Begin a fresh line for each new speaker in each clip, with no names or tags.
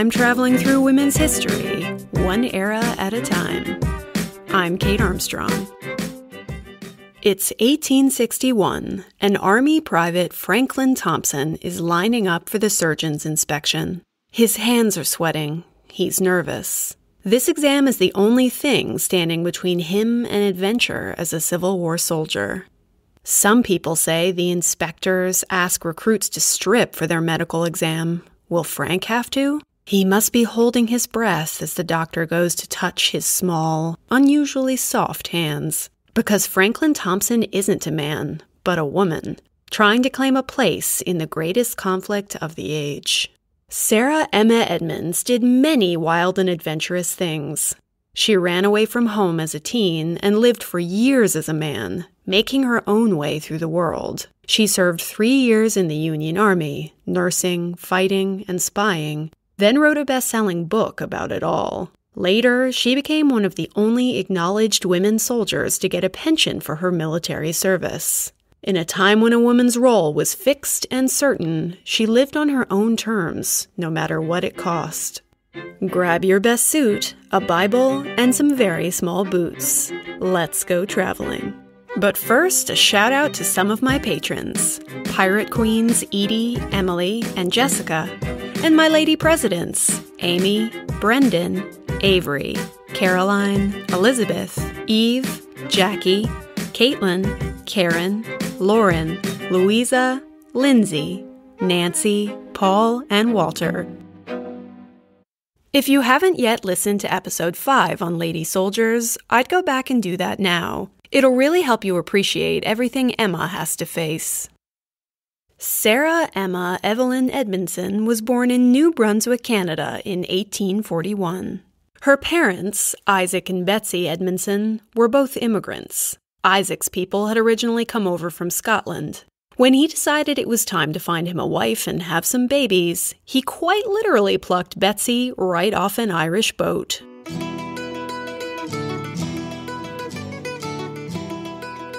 time traveling through women's history, one era at a time. I'm Kate Armstrong. It's 1861, and Army Private Franklin Thompson is lining up for the surgeon's inspection. His hands are sweating. He's nervous. This exam is the only thing standing between him and adventure as a Civil War soldier. Some people say the inspectors ask recruits to strip for their medical exam. Will Frank have to? He must be holding his breath as the doctor goes to touch his small, unusually soft hands. Because Franklin Thompson isn't a man, but a woman, trying to claim a place in the greatest conflict of the age. Sarah Emma Edmonds did many wild and adventurous things. She ran away from home as a teen and lived for years as a man, making her own way through the world. She served three years in the Union Army, nursing, fighting, and spying, then wrote a best selling book about it all. Later, she became one of the only acknowledged women soldiers to get a pension for her military service. In a time when a woman's role was fixed and certain, she lived on her own terms, no matter what it cost. Grab your best suit, a Bible, and some very small boots. Let's go traveling. But first, a shout out to some of my patrons Pirate Queens Edie, Emily, and Jessica, and my lady presidents Amy, Brendan, Avery, Caroline, Elizabeth, Eve, Jackie, Caitlin, Karen, Lauren, Louisa, Lindsay, Nancy, Paul, and Walter. If you haven't yet listened to episode 5 on Lady Soldiers, I'd go back and do that now. It'll really help you appreciate everything Emma has to face. Sarah Emma Evelyn Edmondson was born in New Brunswick, Canada in 1841. Her parents, Isaac and Betsy Edmondson, were both immigrants. Isaac's people had originally come over from Scotland. When he decided it was time to find him a wife and have some babies, he quite literally plucked Betsy right off an Irish boat.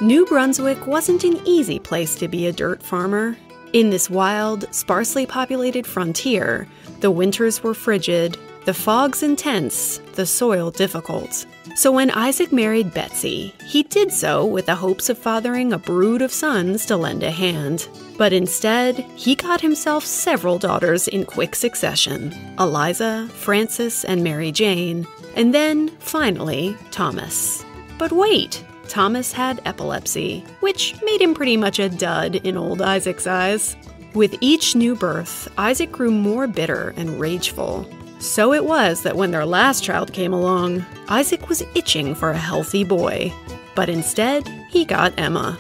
New Brunswick wasn't an easy place to be a dirt farmer. In this wild, sparsely populated frontier, the winters were frigid, the fogs intense, the soil difficult. So when Isaac married Betsy, he did so with the hopes of fathering a brood of sons to lend a hand. But instead, he got himself several daughters in quick succession Eliza, Frances, and Mary Jane, and then, finally, Thomas. But wait, Thomas had epilepsy, which made him pretty much a dud in old Isaac's eyes. With each new birth, Isaac grew more bitter and rageful. So it was that when their last child came along, Isaac was itching for a healthy boy. But instead, he got Emma.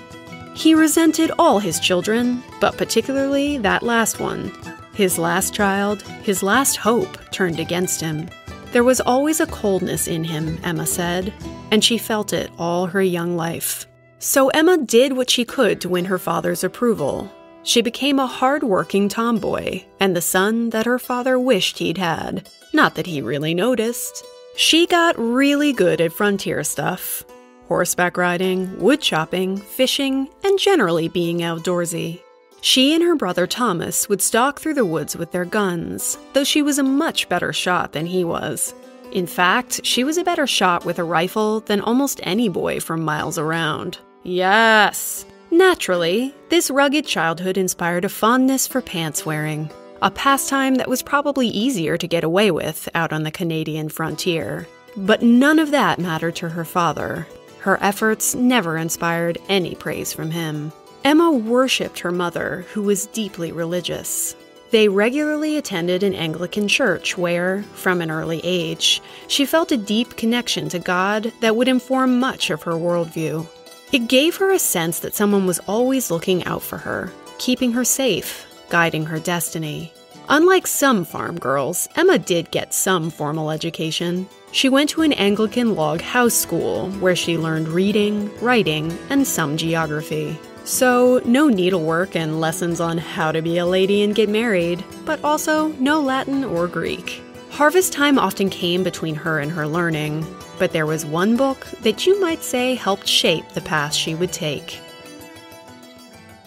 He resented all his children, but particularly that last one. His last child, his last hope, turned against him. There was always a coldness in him, Emma said, and she felt it all her young life. So Emma did what she could to win her father's approval. She became a hard-working tomboy and the son that her father wished he'd had. Not that he really noticed. She got really good at frontier stuff horseback riding, wood chopping, fishing, and generally being outdoorsy. She and her brother Thomas would stalk through the woods with their guns, though she was a much better shot than he was. In fact, she was a better shot with a rifle than almost any boy from miles around. Yes! Naturally, this rugged childhood inspired a fondness for pants wearing, a pastime that was probably easier to get away with out on the Canadian frontier. But none of that mattered to her father. Her efforts never inspired any praise from him. Emma worshipped her mother, who was deeply religious. They regularly attended an Anglican church where, from an early age, she felt a deep connection to God that would inform much of her worldview. It gave her a sense that someone was always looking out for her, keeping her safe, guiding her destiny. Unlike some farm girls, Emma did get some formal education. She went to an Anglican log house school where she learned reading, writing, and some geography. So, no needlework and lessons on how to be a lady and get married, but also no Latin or Greek. Harvest time often came between her and her learning, but there was one book that you might say helped shape the path she would take.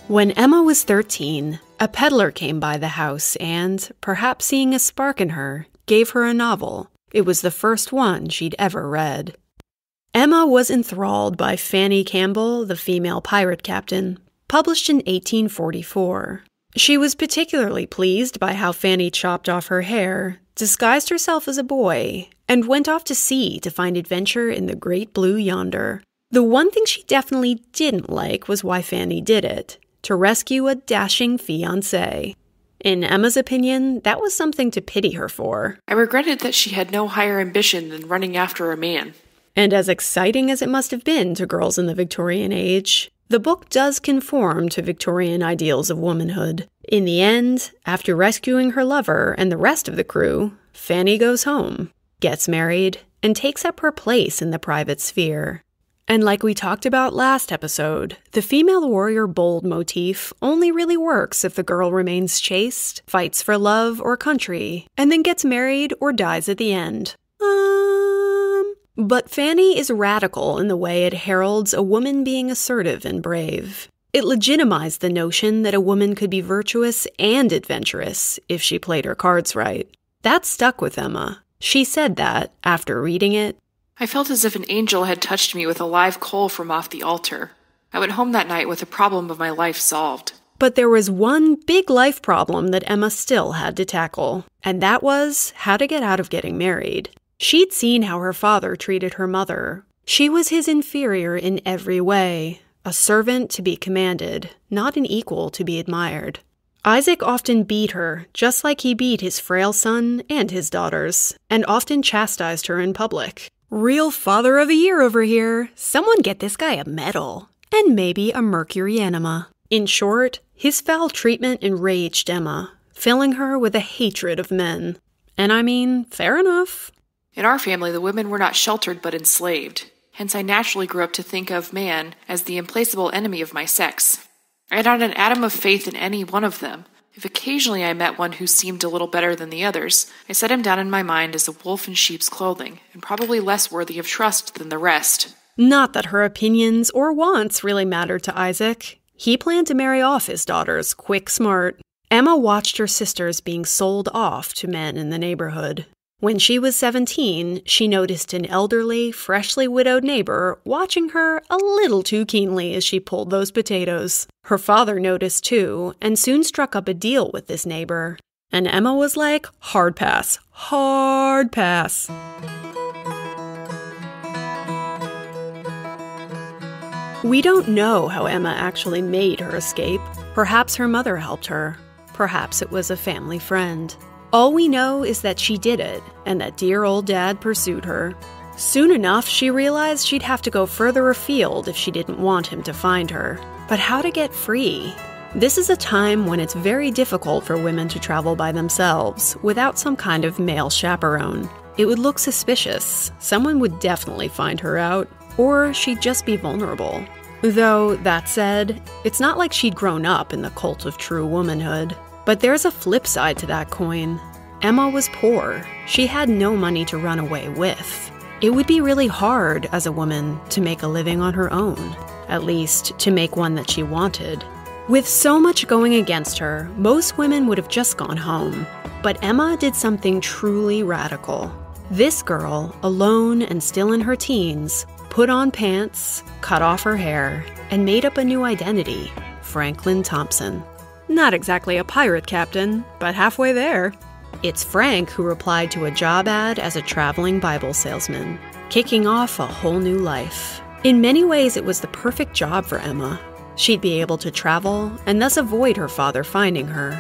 When Emma was 13, a peddler came by the house and, perhaps seeing a spark in her, gave her a novel. It was the first one she'd ever read. Emma was enthralled by Fanny Campbell, the female pirate captain, published in 1844. She was particularly pleased by how Fanny chopped off her hair, disguised herself as a boy, and went off to sea to find adventure in the great blue yonder. The one thing she definitely didn't like was why Fanny did it to rescue a dashing fiance. In Emma's opinion, that was something to pity her for.
I regretted that she had no higher ambition than running after a man.
And as exciting as it must have been to girls in the Victorian age, the book does conform to Victorian ideals of womanhood. In the end, after rescuing her lover and the rest of the crew, Fanny goes home, gets married, and takes up her place in the private sphere. And like we talked about last episode, the female warrior bold motif only really works if the girl remains chaste, fights for love or country, and then gets married or dies at the end. Um. But Fanny is radical in the way it heralds a woman being assertive and brave. It legitimized the notion that a woman could be virtuous and adventurous if she played her cards right. That stuck with Emma. She said that, after reading it,
I felt as if an angel had touched me with a live coal from off the altar. I went home that night with a problem of my life solved.
But there was one big life problem that Emma still had to tackle, and that was how to get out of getting married. She'd seen how her father treated her mother. She was his inferior in every way, a servant to be commanded, not an equal to be admired. Isaac often beat her, just like he beat his frail son and his daughters, and often chastised her in public. Real father of the year over here. Someone get this guy a medal. And maybe a mercury enema. In short, his foul treatment enraged Emma, filling her with a hatred of men. And I mean, fair enough.
In our family, the women were not sheltered but enslaved. Hence, I naturally grew up to think of man as the implacable enemy of my sex. I had not an atom of faith in any one of them, if occasionally I met one who seemed a little better than the others, I set him down in my mind as a wolf in sheep's clothing, and probably less worthy of trust than the rest.
Not that her opinions or wants really mattered to Isaac. He planned to marry off his daughters quick smart. Emma watched her sisters being sold off to men in the neighborhood. When she was 17, she noticed an elderly, freshly widowed neighbor watching her a little too keenly as she pulled those potatoes. Her father noticed too, and soon struck up a deal with this neighbor. And Emma was like, hard pass, hard pass. We don't know how Emma actually made her escape. Perhaps her mother helped her. Perhaps it was a family friend. All we know is that she did it, and that dear old dad pursued her. Soon enough, she realized she'd have to go further afield if she didn't want him to find her. But how to get free? This is a time when it's very difficult for women to travel by themselves without some kind of male chaperone. It would look suspicious. Someone would definitely find her out, or she'd just be vulnerable. Though, that said, it's not like she'd grown up in the cult of true womanhood. But there's a flip side to that coin. Emma was poor. She had no money to run away with. It would be really hard as a woman to make a living on her own, at least to make one that she wanted. With so much going against her, most women would have just gone home. But Emma did something truly radical. This girl, alone and still in her teens, put on pants, cut off her hair, and made up a new identity Franklin Thompson. Not exactly a pirate captain, but halfway there. It's Frank who replied to a job ad as a traveling Bible salesman, kicking off a whole new life. In many ways, it was the perfect job for Emma. She'd be able to travel and thus avoid her father finding her,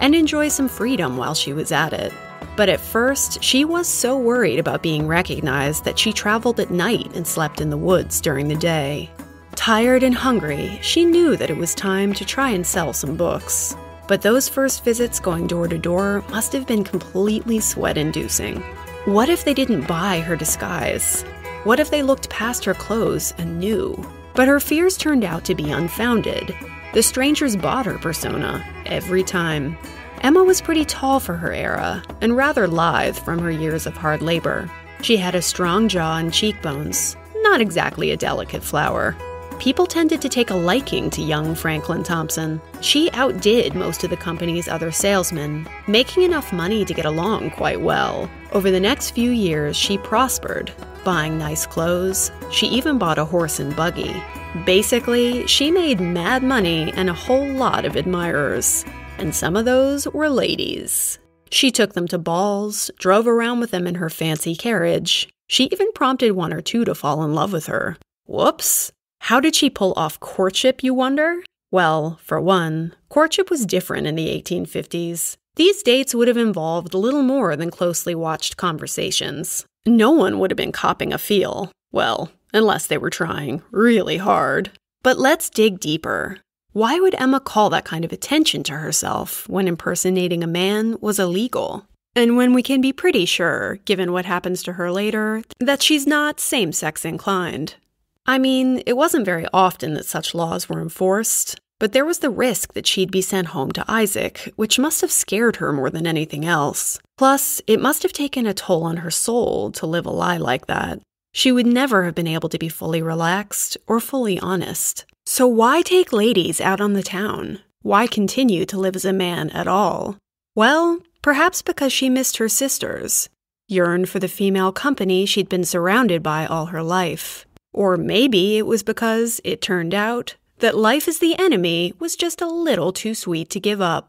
and enjoy some freedom while she was at it. But at first, she was so worried about being recognized that she traveled at night and slept in the woods during the day. Tired and hungry, she knew that it was time to try and sell some books. But those first visits going door to door must have been completely sweat inducing. What if they didn't buy her disguise? What if they looked past her clothes and knew? But her fears turned out to be unfounded. The strangers bought her persona every time. Emma was pretty tall for her era and rather lithe from her years of hard labor. She had a strong jaw and cheekbones, not exactly a delicate flower. People tended to take a liking to young Franklin Thompson. She outdid most of the company's other salesmen, making enough money to get along quite well. Over the next few years, she prospered, buying nice clothes. She even bought a horse and buggy. Basically, she made mad money and a whole lot of admirers. And some of those were ladies. She took them to balls, drove around with them in her fancy carriage. She even prompted one or two to fall in love with her. Whoops! How did she pull off courtship, you wonder? Well, for one, courtship was different in the 1850s. These dates would have involved little more than closely watched conversations. No one would have been copping a feel. Well, unless they were trying really hard. But let's dig deeper. Why would Emma call that kind of attention to herself when impersonating a man was illegal? And when we can be pretty sure, given what happens to her later, that she's not same sex inclined. I mean, it wasn't very often that such laws were enforced, but there was the risk that she'd be sent home to Isaac, which must have scared her more than anything else. Plus, it must have taken a toll on her soul to live a lie like that. She would never have been able to be fully relaxed or fully honest. So, why take ladies out on the town? Why continue to live as a man at all? Well, perhaps because she missed her sisters, yearned for the female company she'd been surrounded by all her life. Or maybe it was because it turned out that life as the enemy was just a little too sweet to give up.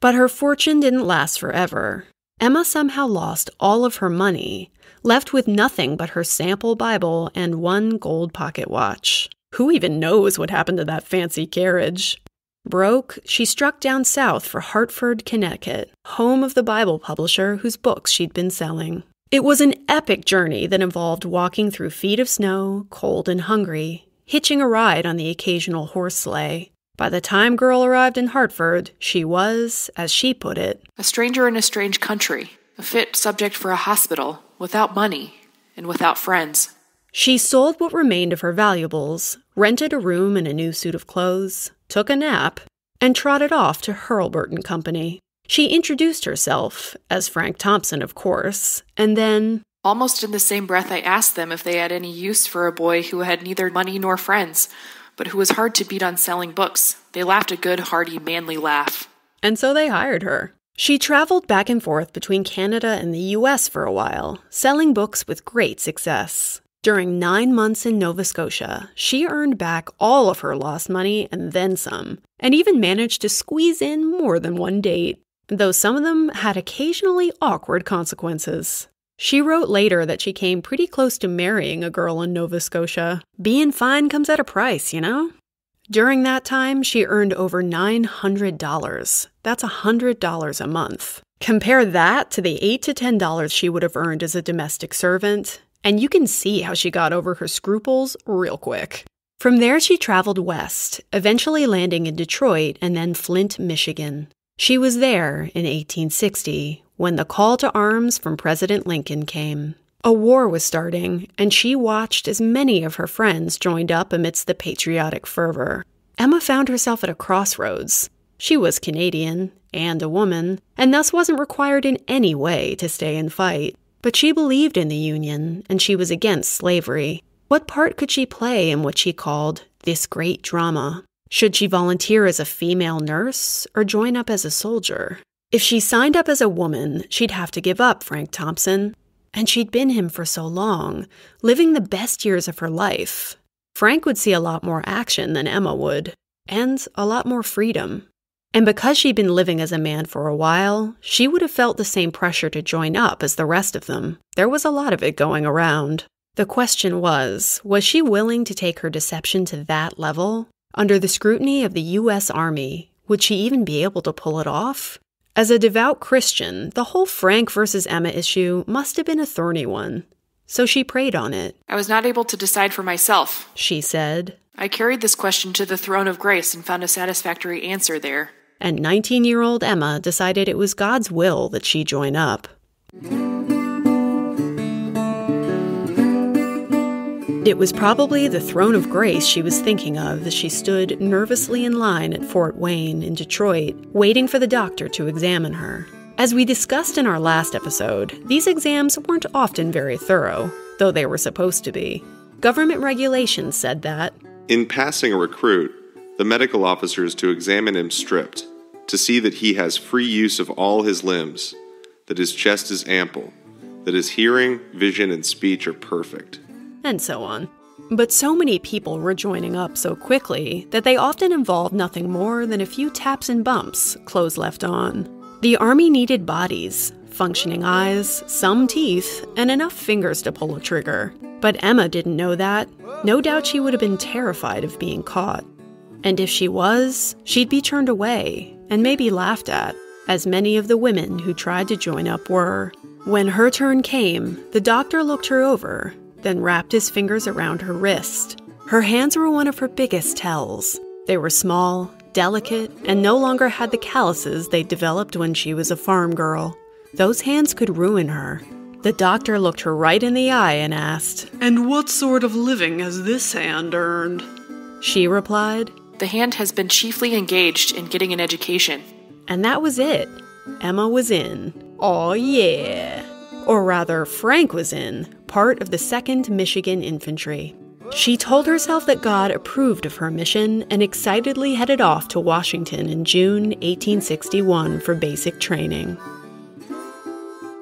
But her fortune didn't last forever. Emma somehow lost all of her money, left with nothing but her sample Bible and one gold pocket watch. Who even knows what happened to that fancy carriage? Broke, she struck down south for Hartford, Connecticut, home of the Bible publisher whose books she'd been selling. It was an epic journey that involved walking through feet of snow, cold and hungry, hitching a ride on the occasional horse sleigh. By the time Girl arrived in Hartford, she was, as she put it,
a stranger in a strange country, a fit subject for a hospital, without money, and without friends.
She sold what remained of her valuables, rented a room and a new suit of clothes, took a nap, and trotted off to Hurlbut and Company. She introduced herself, as Frank Thompson, of course, and then.
Almost in the same breath, I asked them if they had any use for a boy who had neither money nor friends, but who was hard to beat on selling books. They laughed a good, hearty, manly laugh.
And so they hired her. She traveled back and forth between Canada and the US for a while, selling books with great success. During nine months in Nova Scotia, she earned back all of her lost money and then some, and even managed to squeeze in more than one date, though some of them had occasionally awkward consequences. She wrote later that she came pretty close to marrying a girl in Nova Scotia. Being fine comes at a price, you know? During that time, she earned over $900. That's $100 a month. Compare that to the 8 to $10 she would have earned as a domestic servant, and you can see how she got over her scruples real quick. From there, she traveled west, eventually landing in Detroit and then Flint, Michigan. She was there in 1860 when the call to arms from President Lincoln came. A war was starting, and she watched as many of her friends joined up amidst the patriotic fervor. Emma found herself at a crossroads. She was Canadian and a woman, and thus wasn't required in any way to stay and fight. But she believed in the Union, and she was against slavery. What part could she play in what she called this great drama? Should she volunteer as a female nurse or join up as a soldier? If she signed up as a woman, she'd have to give up Frank Thompson. And she'd been him for so long, living the best years of her life. Frank would see a lot more action than Emma would, and a lot more freedom. And because she'd been living as a man for a while, she would have felt the same pressure to join up as the rest of them. There was a lot of it going around. The question was was she willing to take her deception to that level? Under the scrutiny of the U.S. Army, would she even be able to pull it off? As a devout Christian, the whole Frank versus Emma issue must have been a thorny one. So she prayed on it.
I was not able to decide for myself,
she said.
I carried this question to the throne of grace and found a satisfactory answer there
and 19 year old Emma decided it was God's will that she join up. It was probably the throne of grace she was thinking of as she stood nervously in line at Fort Wayne in Detroit, waiting for the doctor to examine her. As we discussed in our last episode, these exams weren't often very thorough, though they were supposed to be. Government regulations said that,
In passing a recruit, the medical officer is to examine him stripped, to see that he has free use of all his limbs, that his chest is ample, that his hearing, vision, and speech are perfect.
And so on. But so many people were joining up so quickly that they often involved nothing more than a few taps and bumps, clothes left on. The army needed bodies, functioning eyes, some teeth, and enough fingers to pull a trigger. But Emma didn't know that. No doubt she would have been terrified of being caught. And if she was, she'd be turned away and maybe laughed at, as many of the women who tried to join up were. When her turn came, the doctor looked her over then wrapped his fingers around her wrist. Her hands were one of her biggest tells. They were small, delicate, and no longer had the calluses they developed when she was a farm girl. Those hands could ruin her. The doctor looked her right in the eye and asked,
And what sort of living has this hand earned?
She replied,
The hand has been chiefly engaged in getting an education.
And that was it. Emma was in. Oh, yeah. Or rather, Frank was in, part of the 2nd Michigan Infantry. She told herself that God approved of her mission and excitedly headed off to Washington in June 1861 for basic training.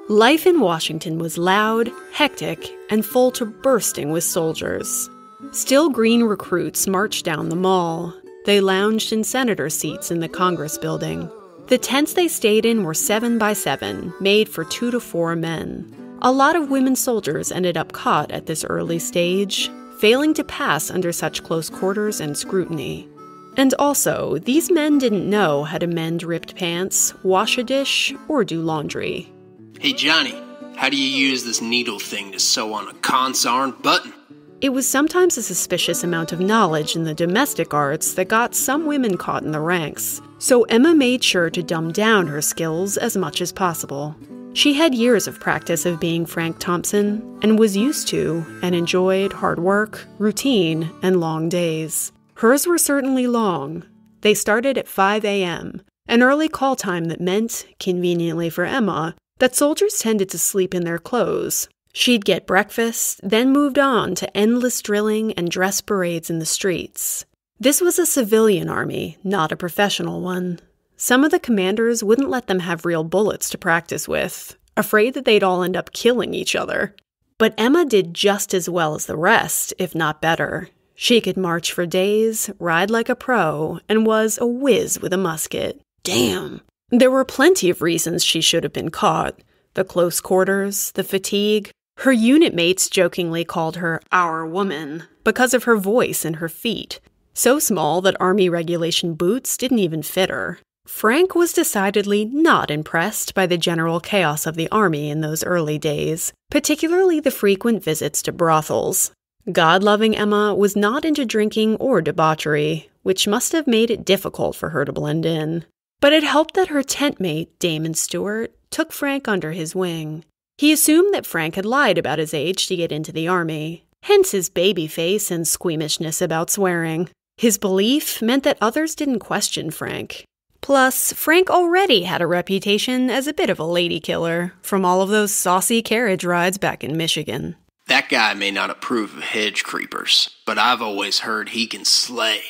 Life in Washington was loud, hectic, and full to bursting with soldiers. Still green recruits marched down the mall. They lounged in senator seats in the Congress building. The tents they stayed in were seven by seven, made for two to four men. A lot of women soldiers ended up caught at this early stage, failing to pass under such close quarters and scrutiny. And also, these men didn't know how to mend ripped pants, wash a dish, or do laundry.
Hey, Johnny, how do you use this needle thing to sew on a consarn button?
It was sometimes a suspicious amount of knowledge in the domestic arts that got some women caught in the ranks, so Emma made sure to dumb down her skills as much as possible. She had years of practice of being Frank Thompson and was used to and enjoyed hard work, routine, and long days. Hers were certainly long. They started at 5 a.m., an early call time that meant, conveniently for Emma, that soldiers tended to sleep in their clothes, She'd get breakfast, then moved on to endless drilling and dress parades in the streets. This was a civilian army, not a professional one. Some of the commanders wouldn't let them have real bullets to practice with, afraid that they'd all end up killing each other. But Emma did just as well as the rest, if not better. She could march for days, ride like a pro, and was a whiz with a musket. Damn! There were plenty of reasons she should have been caught the close quarters, the fatigue, her unit mates jokingly called her our woman because of her voice and her feet, so small that army regulation boots didn't even fit her. Frank was decidedly not impressed by the general chaos of the army in those early days, particularly the frequent visits to brothels. God loving Emma was not into drinking or debauchery, which must have made it difficult for her to blend in. But it helped that her tent mate, Damon Stewart, took Frank under his wing. He assumed that Frank had lied about his age to get into the army, hence his baby face and squeamishness about swearing. His belief meant that others didn't question Frank. Plus, Frank already had a reputation as a bit of a lady killer from all of those saucy carriage rides back in Michigan.
That guy may not approve of hedge creepers, but I've always heard he can slay.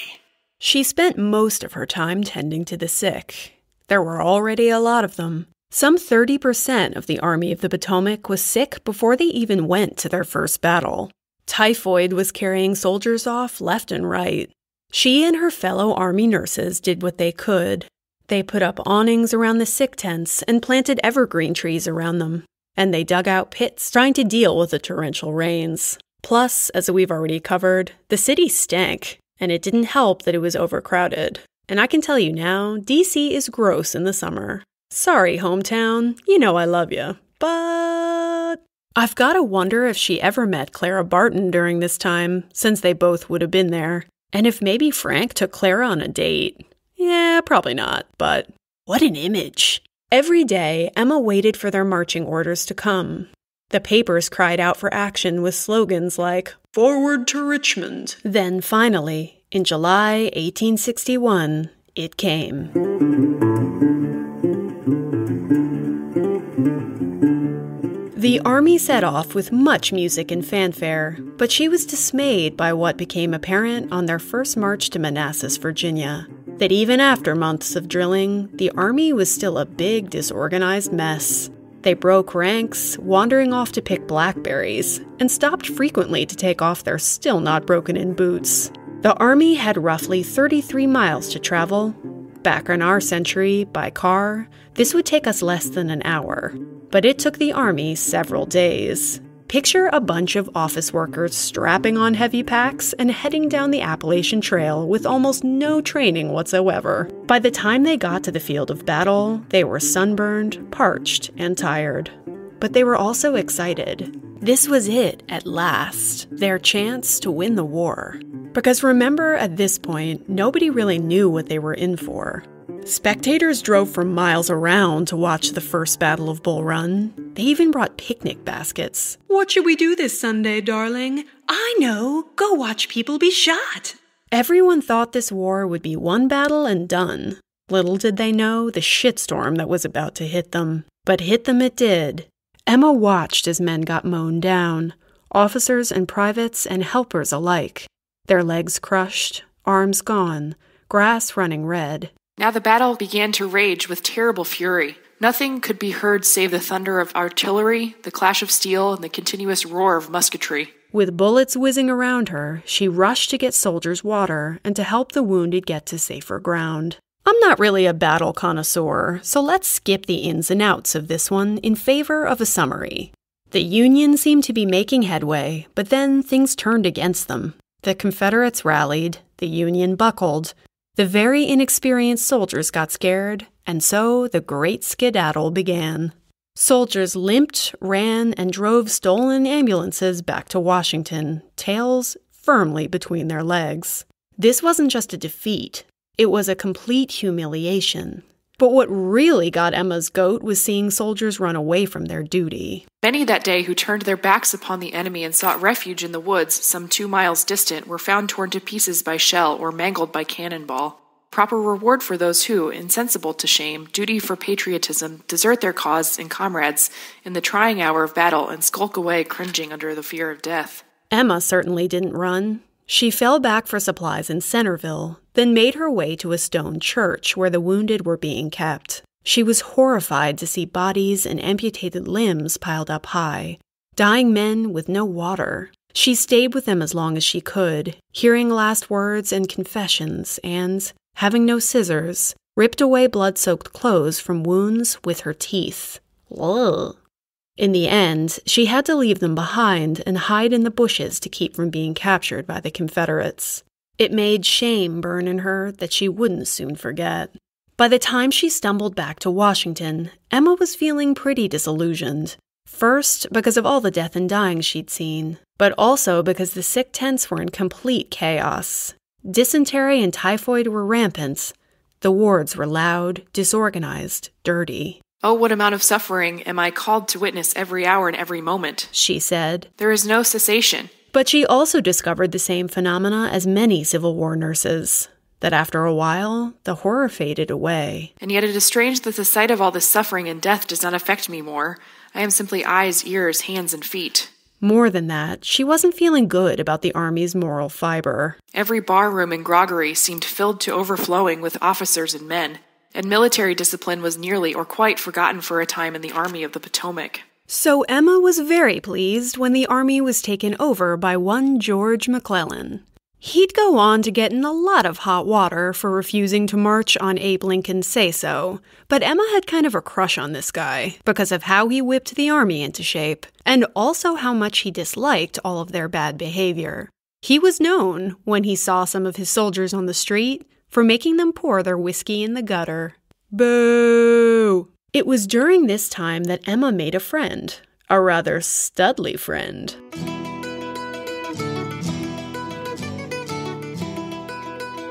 She spent most of her time tending to the sick. There were already a lot of them. Some 30% of the Army of the Potomac was sick before they even went to their first battle. Typhoid was carrying soldiers off left and right. She and her fellow Army nurses did what they could. They put up awnings around the sick tents and planted evergreen trees around them. And they dug out pits trying to deal with the torrential rains. Plus, as we've already covered, the city stank, and it didn't help that it was overcrowded. And I can tell you now, DC is gross in the summer. Sorry, hometown. You know I love you. But I've got to wonder if she ever met Clara Barton during this time, since they both would have been there. And if maybe Frank took Clara on a date. Yeah, probably not, but what an image. Every day, Emma waited for their marching orders to come. The papers cried out for action with slogans like,
Forward to Richmond.
Then finally, in July 1861, it came. The army set off with much music and fanfare, but she was dismayed by what became apparent on their first march to Manassas, Virginia. That even after months of drilling, the army was still a big, disorganized mess. They broke ranks, wandering off to pick blackberries, and stopped frequently to take off their still not broken in boots. The army had roughly 33 miles to travel. Back in our century, by car, this would take us less than an hour but it took the Army several days. Picture a bunch of office workers strapping on heavy packs and heading down the Appalachian Trail with almost no training whatsoever. By the time they got to the field of battle, they were sunburned, parched, and tired. But they were also excited. This was it, at last, their chance to win the war. Because remember, at this point, nobody really knew what they were in for. Spectators drove for miles around to watch the first Battle of Bull Run. They even brought picnic baskets.
What should we do this Sunday, darling? I know. Go watch people be shot.
Everyone thought this war would be one battle and done. Little did they know the shitstorm that was about to hit them. But hit them it did. Emma watched as men got mown down, officers and privates and helpers alike. Their legs crushed, arms gone, grass running red.
Now the battle began to rage with terrible fury. Nothing could be heard save the thunder of artillery, the clash of steel, and the continuous roar of musketry.
With bullets whizzing around her, she rushed to get soldiers water and to help the wounded get to safer ground. I'm not really a battle connoisseur, so let's skip the ins and outs of this one in favor of a summary. The Union seemed to be making headway, but then things turned against them. The Confederates rallied, the Union buckled, the very inexperienced soldiers got scared, and so the great skedaddle began. Soldiers limped, ran, and drove stolen ambulances back to Washington, tails firmly between their legs. This wasn't just a defeat, it was a complete humiliation. But what really got Emma's goat was seeing soldiers run away from their duty.
Many that day who turned their backs upon the enemy and sought refuge in the woods some two miles distant were found torn to pieces by shell or mangled by cannonball. Proper reward for those who, insensible to shame, duty for patriotism, desert their cause and comrades in the trying hour of battle and skulk away cringing under the fear of death.
Emma certainly didn't run. She fell back for supplies in Centreville, then made her way to a stone church where the wounded were being kept. She was horrified to see bodies and amputated limbs piled up high, dying men with no water. She stayed with them as long as she could, hearing last words and confessions, and, having no scissors, ripped away blood soaked clothes from wounds with her teeth. In the end, she had to leave them behind and hide in the bushes to keep from being captured by the Confederates. It made shame burn in her that she wouldn't soon forget. By the time she stumbled back to Washington, Emma was feeling pretty disillusioned. First, because of all the death and dying she'd seen, but also because the sick tents were in complete chaos. Dysentery and typhoid were rampant. The wards were loud, disorganized, dirty.
Oh, what amount of suffering am I called to witness every hour and every moment?
She said.
There is no cessation.
But she also discovered the same phenomena as many Civil War nurses that after a while, the horror faded away.
And yet it is strange that the sight of all this suffering and death does not affect me more. I am simply eyes, ears, hands, and feet.
More than that, she wasn't feeling good about the Army's moral fiber.
Every barroom and groggery seemed filled to overflowing with officers and men, and military discipline was nearly or quite forgotten for a time in the Army of the Potomac.
So Emma was very pleased when the Army was taken over by one George McClellan. He'd go on to get in a lot of hot water for refusing to march on Abe Lincoln's say so, but Emma had kind of a crush on this guy because of how he whipped the army into shape, and also how much he disliked all of their bad behavior. He was known, when he saw some of his soldiers on the street, for making them pour their whiskey in the gutter. Boo! It was during this time that Emma made a friend, a rather studly friend.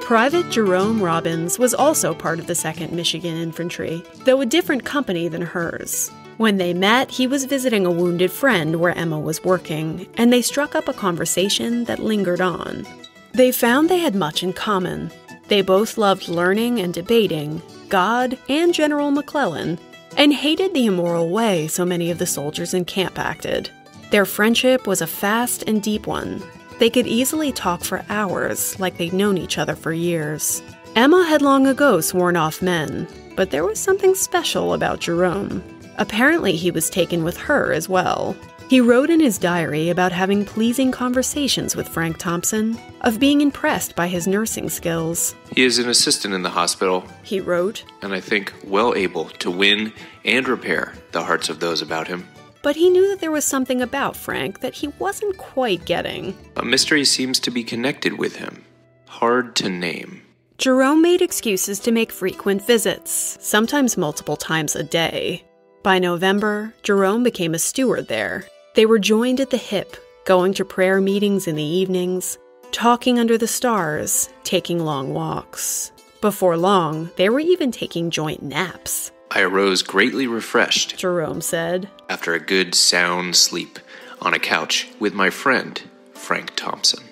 Private Jerome Robbins was also part of the 2nd Michigan Infantry, though a different company than hers. When they met, he was visiting a wounded friend where Emma was working, and they struck up a conversation that lingered on. They found they had much in common. They both loved learning and debating, God and General McClellan. and hated the immoral way so many of the soldiers in camp acted. Their friendship was a fast and deep one. They could easily talk for hours, like they'd known each other for years. Emma had long ago sworn off men, but there was something special about Jerome. Apparently, he was taken with her as well. He wrote in his diary about having pleasing conversations with Frank Thompson, of being impressed by his nursing skills.
He is an assistant in the hospital,
He wrote,
and I think well able to win and repair the hearts of those about him.
but he knew that there was something about Frank that he wasn't quite getting.
A mystery seems to be connected with him. Hard to name.
Jerome made excuses to make frequent visits, sometimes multiple times a day. By November, Jerome became a steward there. They were joined at the hip, going to prayer meetings in the evenings, talking under the stars, taking long walks. Before long, they were even taking joint naps,
I arose greatly refreshed
Jerome said.
after a good sound sleep on a couch with my friend, Frank Thompson.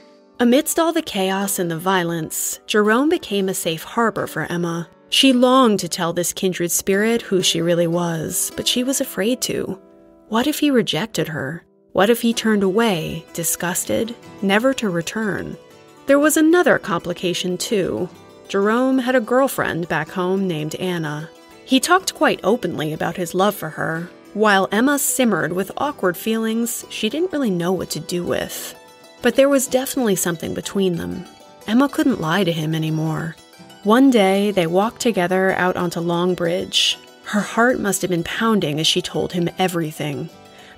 Amidst all the chaos and the violence, Jerome became a safe harbor for Emma. She longed to tell this kindred spirit who she really was, but she was afraid to. What if he rejected her? What if he turned away, disgusted, never to return? There was another complication, too. Jerome had a girlfriend back home named Anna. He talked quite openly about his love for her. While Emma simmered with awkward feelings she didn't really know what to do with. But there was definitely something between them. Emma couldn't lie to him anymore. One day, they walked together out onto Long Bridge. Her heart must have been pounding as she told him everything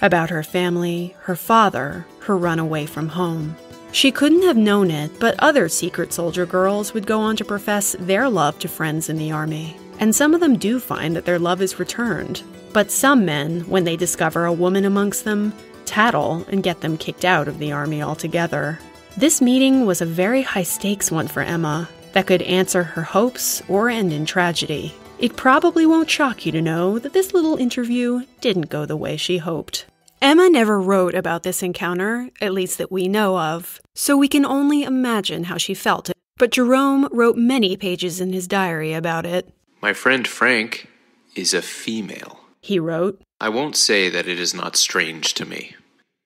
about her family, her father, her run away from home. She couldn't have known it, but other secret soldier girls would go on to profess their love to friends in the army. And some of them do find that their love is returned. But some men, when they discover a woman amongst them, tattle and get them kicked out of the army altogether. This meeting was a very high stakes one for Emma that could answer her hopes or end in tragedy. It probably won't shock you to know that this little interview didn't go the way she hoped. Emma never wrote about this encounter, at least that we know of, so we can only imagine how she felt. But Jerome wrote many pages in his diary about it.
My friend Frank is a female.
He wrote,
I won't say that it is not strange to me.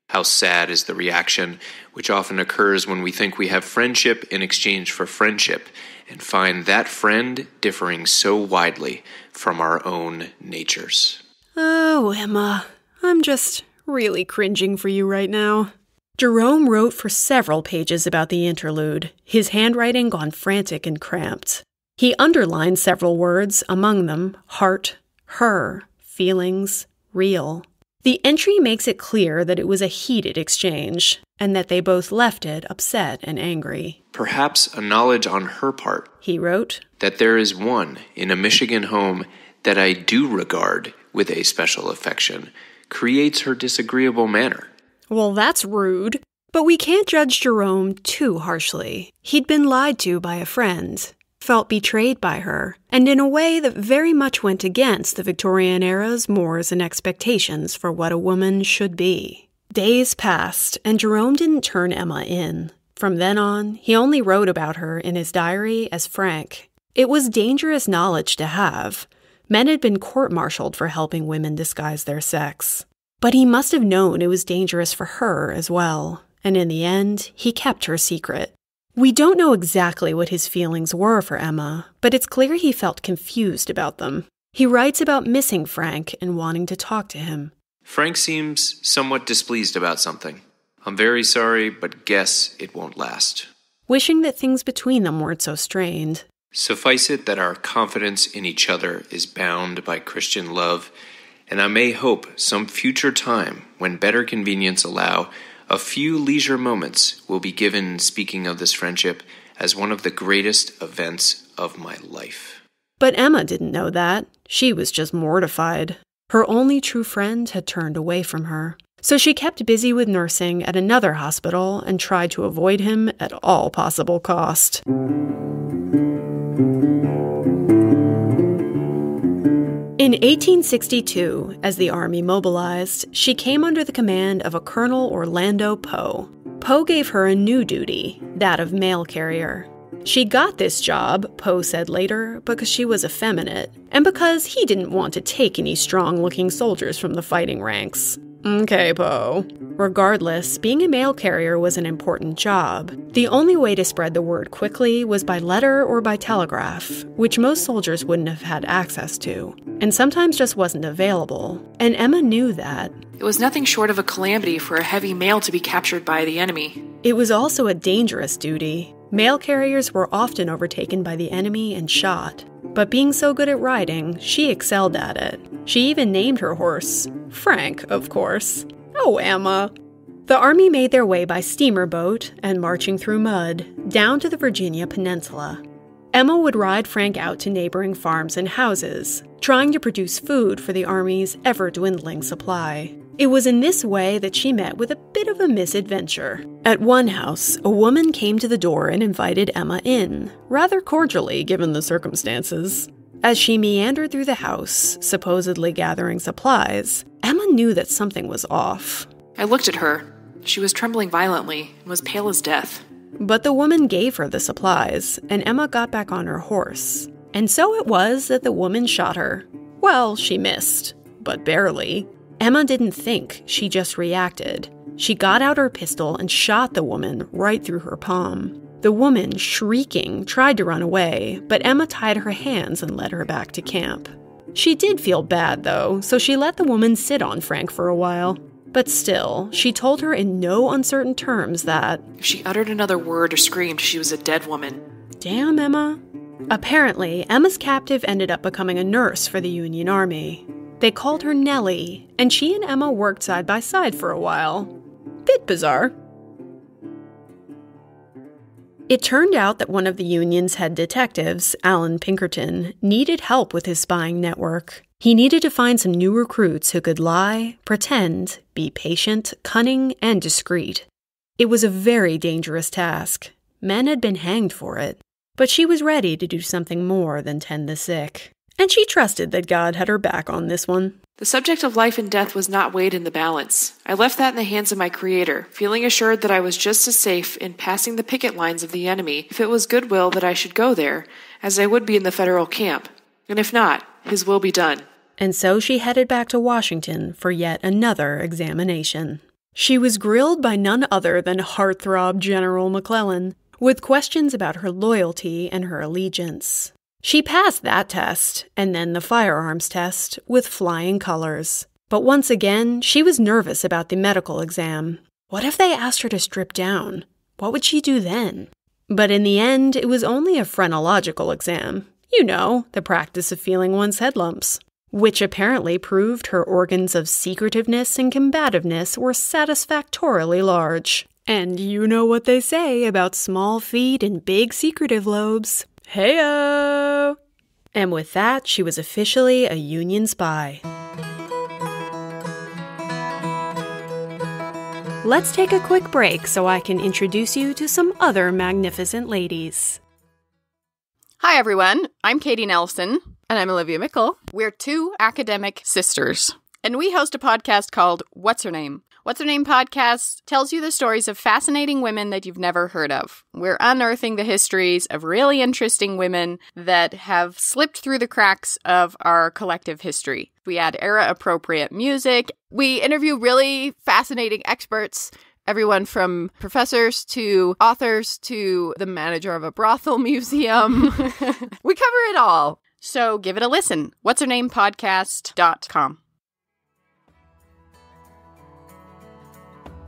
How sad is the reaction which often occurs when we think we have friendship in exchange for friendship and find that friend differing so widely from our own natures.
Oh, Emma, I'm just really cringing for you right now. Jerome wrote for several pages about the interlude, his handwriting gone frantic and cramped. He underlined several words, among them heart, her, feelings, real. The entry makes it clear that it was a heated exchange, and that they both left it upset and angry.
Perhaps a knowledge on her part
He wrote,
that there is one in a Michigan home that I do regard with a special affection creates her disagreeable manner.
Well, that's rude. But we can't judge Jerome too harshly. He'd been lied to by a friend, felt betrayed by her, and in a way that very much went against the Victorian era's mores and expectations for what a woman should be. Days passed, and Jerome didn't turn Emma in. From then on, he only wrote about her in his diary as Frank. It was dangerous knowledge to have. Men had been court martialed for helping women disguise their sex. But he must have known it was dangerous for her as well, and in the end, he kept her secret. We don't know exactly what his feelings were for Emma, but it's clear he felt confused about them. He writes about missing Frank and wanting to talk to him.
Frank seems somewhat displeased about something. I'm very sorry, but guess it won't last.
Wishing that things between them weren't so strained.
Suffice it that our confidence in each other is bound by Christian love, and I may hope some future time, when better convenience allow, a few leisure moments will be given speaking of this friendship as one of the greatest events of my life.
But Emma didn't know that. She was just mortified. Her only true friend had turned away from her. So she kept busy with nursing at another hospital and tried to avoid him at all possible cost. In 1862, as the Army mobilized, she came under the command of a Colonel Orlando Poe. Poe gave her a new duty, that of mail carrier. She got this job, Poe said later, because she was effeminate, and because he didn't want to take any strong looking soldiers from the fighting ranks. Okay, Poe. Regardless, being a mail carrier was an important job. The only way to spread the word quickly was by letter or by telegraph, which most soldiers wouldn't have had access to, and sometimes just wasn't available. And Emma knew that.
It was nothing short of a calamity for a heavy mail to be captured by the enemy.
It was also a dangerous duty. Mail carriers were often overtaken by the enemy and shot. But being so good at riding, she excelled at it. She even named her horse Frank, of course. Oh, Emma. The army made their way by steamer boat and marching through mud down to the Virginia Peninsula. Emma would ride Frank out to neighboring farms and houses, trying to produce food for the army's ever dwindling supply. It was in this way that she met with a bit of a misadventure. At one house, a woman came to the door and invited Emma in, rather cordially given the circumstances. As she meandered through the house, supposedly gathering supplies, Emma knew that something was off.
I looked at her. She was trembling violently and was pale as death.
But the woman gave her the supplies, and Emma got back on her horse. And so it was that the woman shot her. Well, she missed, but barely. Emma didn't think, she just reacted. She got out her pistol and shot the woman right through her palm. The woman, shrieking, tried to run away, but Emma tied her hands and led her back to camp. She did feel bad, though, so she let the woman sit on Frank for a while. But still, she told her in no uncertain terms that
if she uttered another word or screamed, she was a dead woman.
Damn, Emma. Apparently, Emma's captive ended up becoming a nurse for the Union Army. They called her Nellie, and she and Emma worked side by side for a while. Bit bizarre. It turned out that one of the Union's head detectives, Allan Pinkerton, needed help with his spying network. He needed to find some new recruits who could lie, pretend, be patient, cunning, and discreet. It was a very dangerous task. Men had been hanged for it. But she was ready to do something more than tend the sick and she trusted that God had her back on this one.
The subject of life and death was not weighed in the balance. I left that in the hands of my Creator, feeling assured that I was just as safe in passing the picket lines of the enemy if it was goodwill that I should go there, as I would be in the federal camp. And if not, His will be done.
And so she headed back to Washington for yet another examination. She was grilled by none other than heartthrob General McClellan, with questions about her loyalty and her allegiance. She passed that test, and then the firearms test, with flying colors. But once again, she was nervous about the medical exam. What if they asked her to strip down? What would she do then? But in the end, it was only a phrenological exam. You know, the practice of feeling one's head lumps. Which apparently proved her organs of secretiveness and combativeness were satisfactorily large. And you know what they say about small feet and big secretive lobes. Heyo! And with that, she was officially a Union spy. Let's take a quick break so I can introduce you to some other magnificent ladies.
Hi, everyone. I'm Katie Nelson. And I'm Olivia Meikle. We're two academic sisters. And we host a podcast called What's Her Name? What's Her Name podcast tells you the stories of fascinating women that you've never heard of. We're unearthing the histories of really interesting women that have slipped through the cracks of our collective history. We add era appropriate music. We interview really fascinating experts everyone from professors to authors to the manager of a brothel museum. we cover it all. So give it a listen. What's her name podcast.com.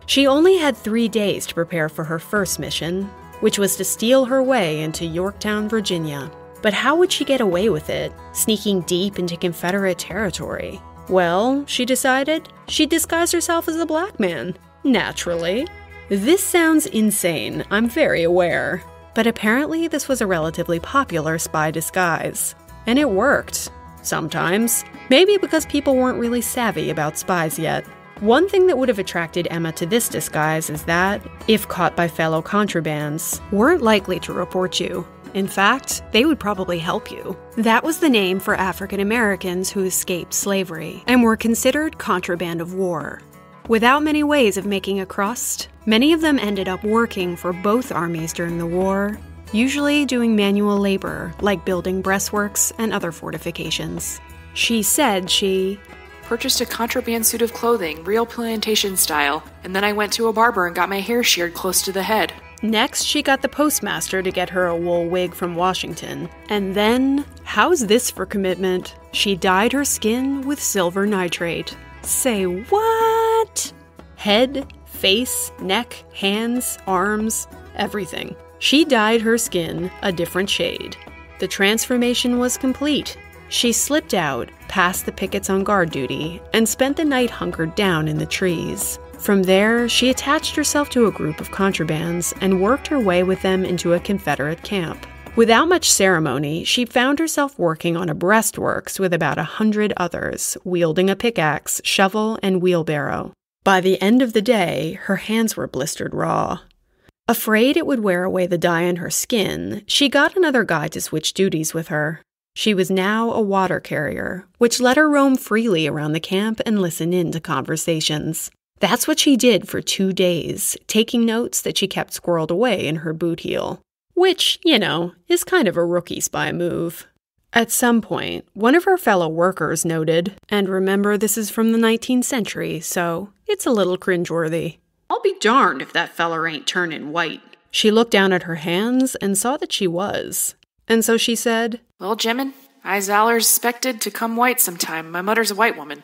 She only had three days to prepare for her first mission, which was to steal her way into Yorktown, Virginia. But how would she get away with it, sneaking deep into Confederate territory? Well, she decided she'd disguise herself as a black man. Naturally. This sounds insane, I'm very aware. But apparently, this was a relatively popular spy disguise. And it worked. Sometimes. Maybe because people weren't really savvy about spies yet. One thing that would have attracted Emma to this disguise is that, if caught by fellow contrabands, weren't likely to report you. In fact, they would probably help you. That was the name for African Americans who escaped slavery and were considered contraband of war. Without many ways of making a crust, many of them ended up working for both armies during the war usually doing manual labor like building breastworks and other fortifications. She said she
Purchased a contraband suit of clothing, real plantation style, and then I went to a barber and got my hair sheared close to the head.
Next, she got the postmaster to get her a wool wig from Washington. And then, how's this for commitment? She dyed her skin with silver nitrate. Say what? Head, face, neck, hands, arms, everything. She dyed her skin a different shade. The transformation was complete. She slipped out, past the pickets on guard duty, and spent the night hunkered down in the trees. From there, she attached herself to a group of contrabands and worked her way with them into a Confederate camp. Without much ceremony, she found herself working on a breastworks with about a hundred others, wielding a pickaxe, shovel, and wheelbarrow. By the end of the day, her hands were blistered raw. Afraid it would wear away the dye in her skin, she got another guy to switch duties with her. She was now a water carrier, which let her roam freely around the camp and listen in to conversations. That's what she did for two days, taking notes that she kept squirreled away in her boot heel. Which, you know, is kind of a rookie spy move. At some point, one of her fellow workers noted, and remember this is from the 19th century, so it's a little cringeworthy. I'll be darned if that feller ain't turning white. She looked down at her hands and saw that she was. And so she said,
Well, Jimin, I's allers expected to come white sometime. My mother's a white woman.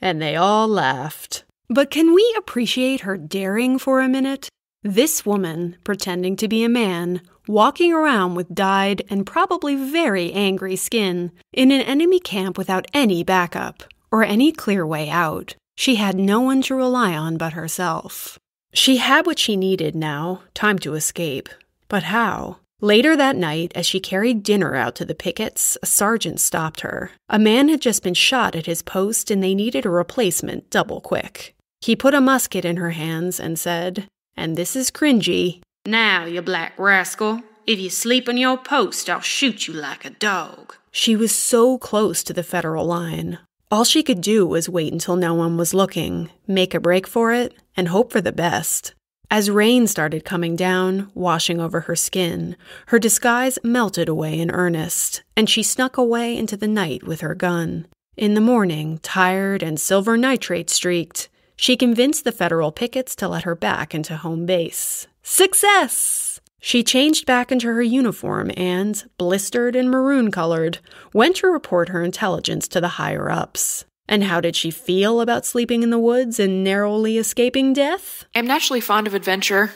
And they all laughed. But can we appreciate her daring for a minute? This woman, pretending to be a man, walking around with dyed and probably very angry skin, in an enemy camp without any backup or any clear way out. She had no one to rely on but herself. She had what she needed now time to escape. But how? Later that night, as she carried dinner out to the pickets, a sergeant stopped her. A man had just been shot at his post and they needed a replacement double quick. He put a musket in her hands and said, and this is cringy, Now, you black rascal, if you sleep on your post, I'll shoot you like a dog. She was so close to the federal line. All she could do was wait until no one was looking, make a break for it, and hope for the best. As rain started coming down, washing over her skin, her disguise melted away in earnest, and she snuck away into the night with her gun. In the morning, tired and silver nitrate streaked, she convinced the federal pickets to let her back into home base. Success! She changed back into her uniform and, blistered and maroon colored, went to report her intelligence to the higher ups. And how did she feel about sleeping in the woods and narrowly escaping death?
I'm naturally fond of adventure,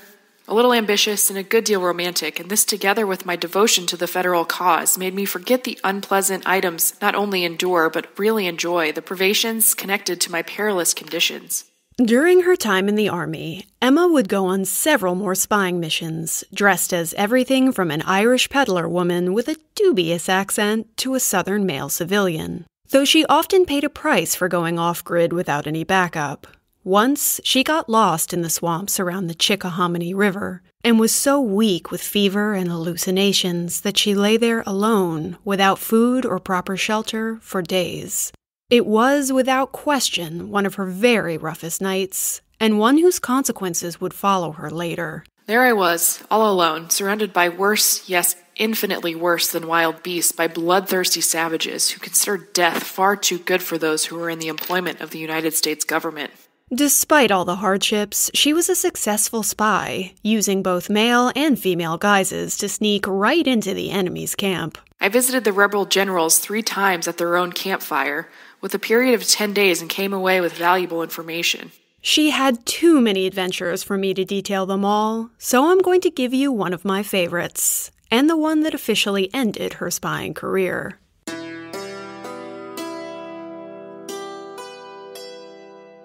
a little ambitious, and a good deal romantic, and this together with my devotion to the federal cause made me forget the unpleasant items not only endure but really enjoy the privations connected to my perilous conditions.
During her time in the Army, Emma would go on several more spying missions, dressed as everything from an Irish peddler woman with a dubious accent to a Southern male civilian. Though she often paid a price for going off grid without any backup. Once, she got lost in the swamps around the Chickahominy River and was so weak with fever and hallucinations that she lay there alone, without food or proper shelter, for days. It was, without question, one of her very roughest nights, and one whose consequences would follow her later.
There I was, all alone, surrounded by worse, yes, infinitely worse than wild beasts, by bloodthirsty savages who consider death far too good for those who are in the employment of the United States government.
Despite all the hardships, she was a successful spy, using both male and female guises to sneak right into the enemy's camp.
I visited the rebel generals three times at their own campfire, with a period of 10 days and came away with valuable information.
She had too many adventures for me to detail them all, so I'm going to give you one of my favorites, and the one that officially ended her spying career.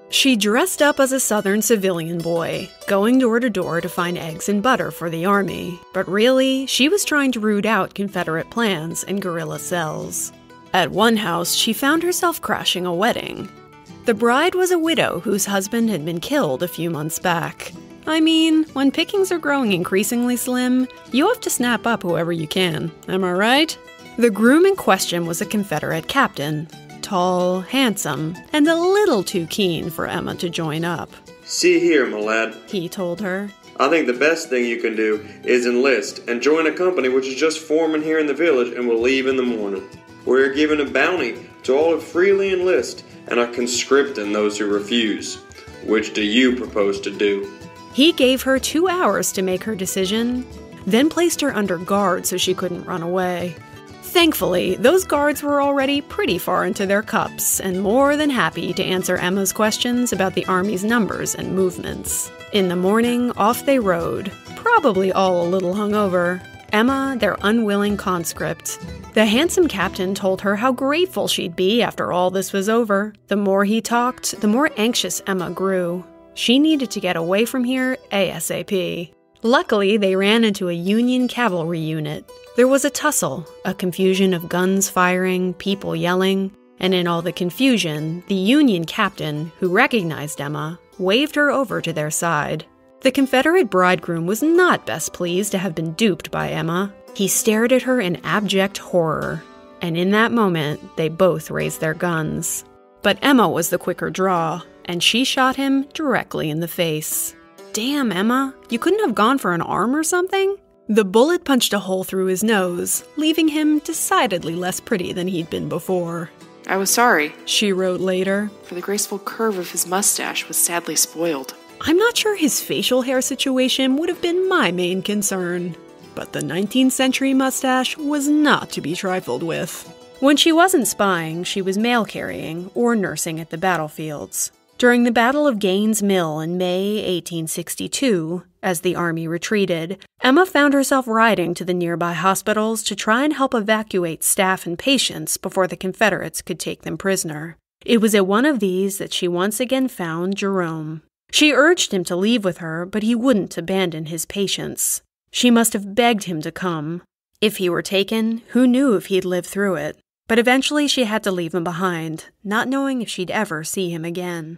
She dressed up as a Southern civilian boy, going door to door to find eggs and butter for the army, but really, she was trying to root out Confederate plans and guerrilla cells. At one house, she found herself crashing a wedding. The bride was a widow whose husband had been killed a few months back. I mean, when pickings are growing increasingly slim, you have to snap up whoever you can, am I right? The groom in question was a Confederate captain, tall, handsome, and a little too keen for Emma to join up.
See here, my lad.
He told her.
I think the best thing you can do is enlist and join a company which is just forming here in the village and will leave in the morning. We're giving a bounty to all who freely enlist and are conscripting those who refuse. Which do you propose to do?
He gave her two hours to make her decision, then placed her under guard so she couldn't run away. Thankfully, those guards were already pretty far into their cups and more than happy to answer Emma's questions about the army's numbers and movements. In the morning, off they rode, probably all a little hungover. Emma, their unwilling conscript. The handsome captain told her how grateful she'd be after all this was over. The more he talked, the more anxious Emma grew. She needed to get away from here ASAP. Luckily, they ran into a Union cavalry unit. There was a tussle, a confusion of guns firing, people yelling, and in all the confusion, the Union captain, who recognized Emma, waved her over to their side. The Confederate bridegroom was not best pleased to have been duped by Emma. He stared at her in abject horror, and in that moment, they both raised their guns. But Emma was the quicker draw, and she shot him directly in the face. Damn, Emma, you couldn't have gone for an arm or something? The bullet punched a hole through his nose, leaving him decidedly less pretty than he'd been before.
I was sorry,
She wrote later.
for the graceful curve of his mustache was sadly spoiled.
I'm not sure his facial hair situation would have been my main concern, but the 19th century mustache was not to be trifled with. When she wasn't spying, she was mail carrying or nursing at the battlefields. During the Battle of Gaines Mill in May 1862, as the Army retreated, Emma found herself riding to the nearby hospitals to try and help evacuate staff and patients before the Confederates could take them prisoner. It was at one of these that she once again found Jerome. She urged him to leave with her, but he wouldn't abandon his patients. She must have begged him to come. If he were taken, who knew if he'd live through it? But eventually she had to leave him behind, not knowing if she'd ever see him again.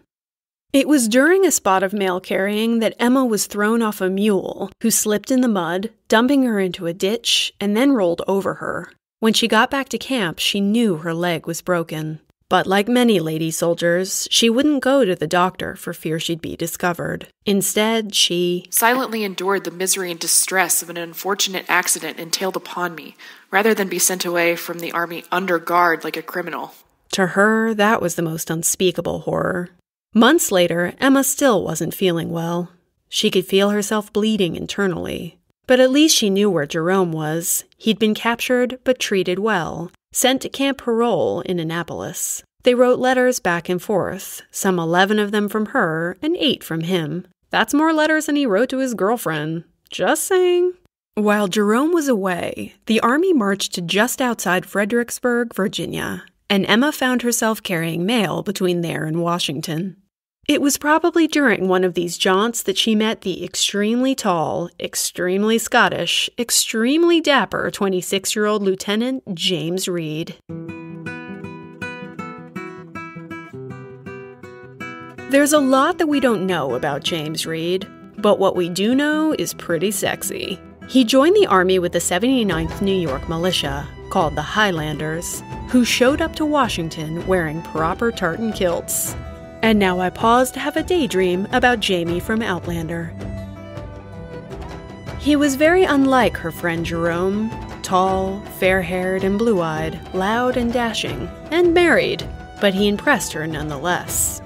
It was during a spot of mail carrying that Emma was thrown off a mule, who slipped in the mud, dumping her into a ditch, and then rolled over her. When she got back to camp, she knew her leg was broken. But like many lady soldiers, she wouldn't go to the doctor for fear she'd be discovered. Instead, she
Silently endured the misery and distress of an unfortunate accident entailed upon me, rather than be sent away from the army under guard like a criminal.
To her, that was the most unspeakable horror. Months later, Emma still wasn't feeling well. She could feel herself bleeding internally. But at least she knew where Jerome was. He'd been captured, but treated well, sent to Camp Parole in Annapolis. They wrote letters back and forth, some 11 of them from her and 8 from him. That's more letters than he wrote to his girlfriend. Just saying. While Jerome was away, the army marched to just outside Fredericksburg, Virginia, and Emma found herself carrying mail between there and Washington. It was probably during one of these jaunts that she met the extremely tall, extremely Scottish, extremely dapper 26 year old Lieutenant James Reed. There's a lot that we don't know about James Reed, but what we do know is pretty sexy. He joined the Army with the 79th New York Militia, called the Highlanders, who showed up to Washington wearing proper tartan kilts. And now I pause to have a daydream about Jamie from Outlander. He was very unlike her friend Jerome tall, fair haired, and blue eyed, loud and dashing, and married, but he impressed her nonetheless.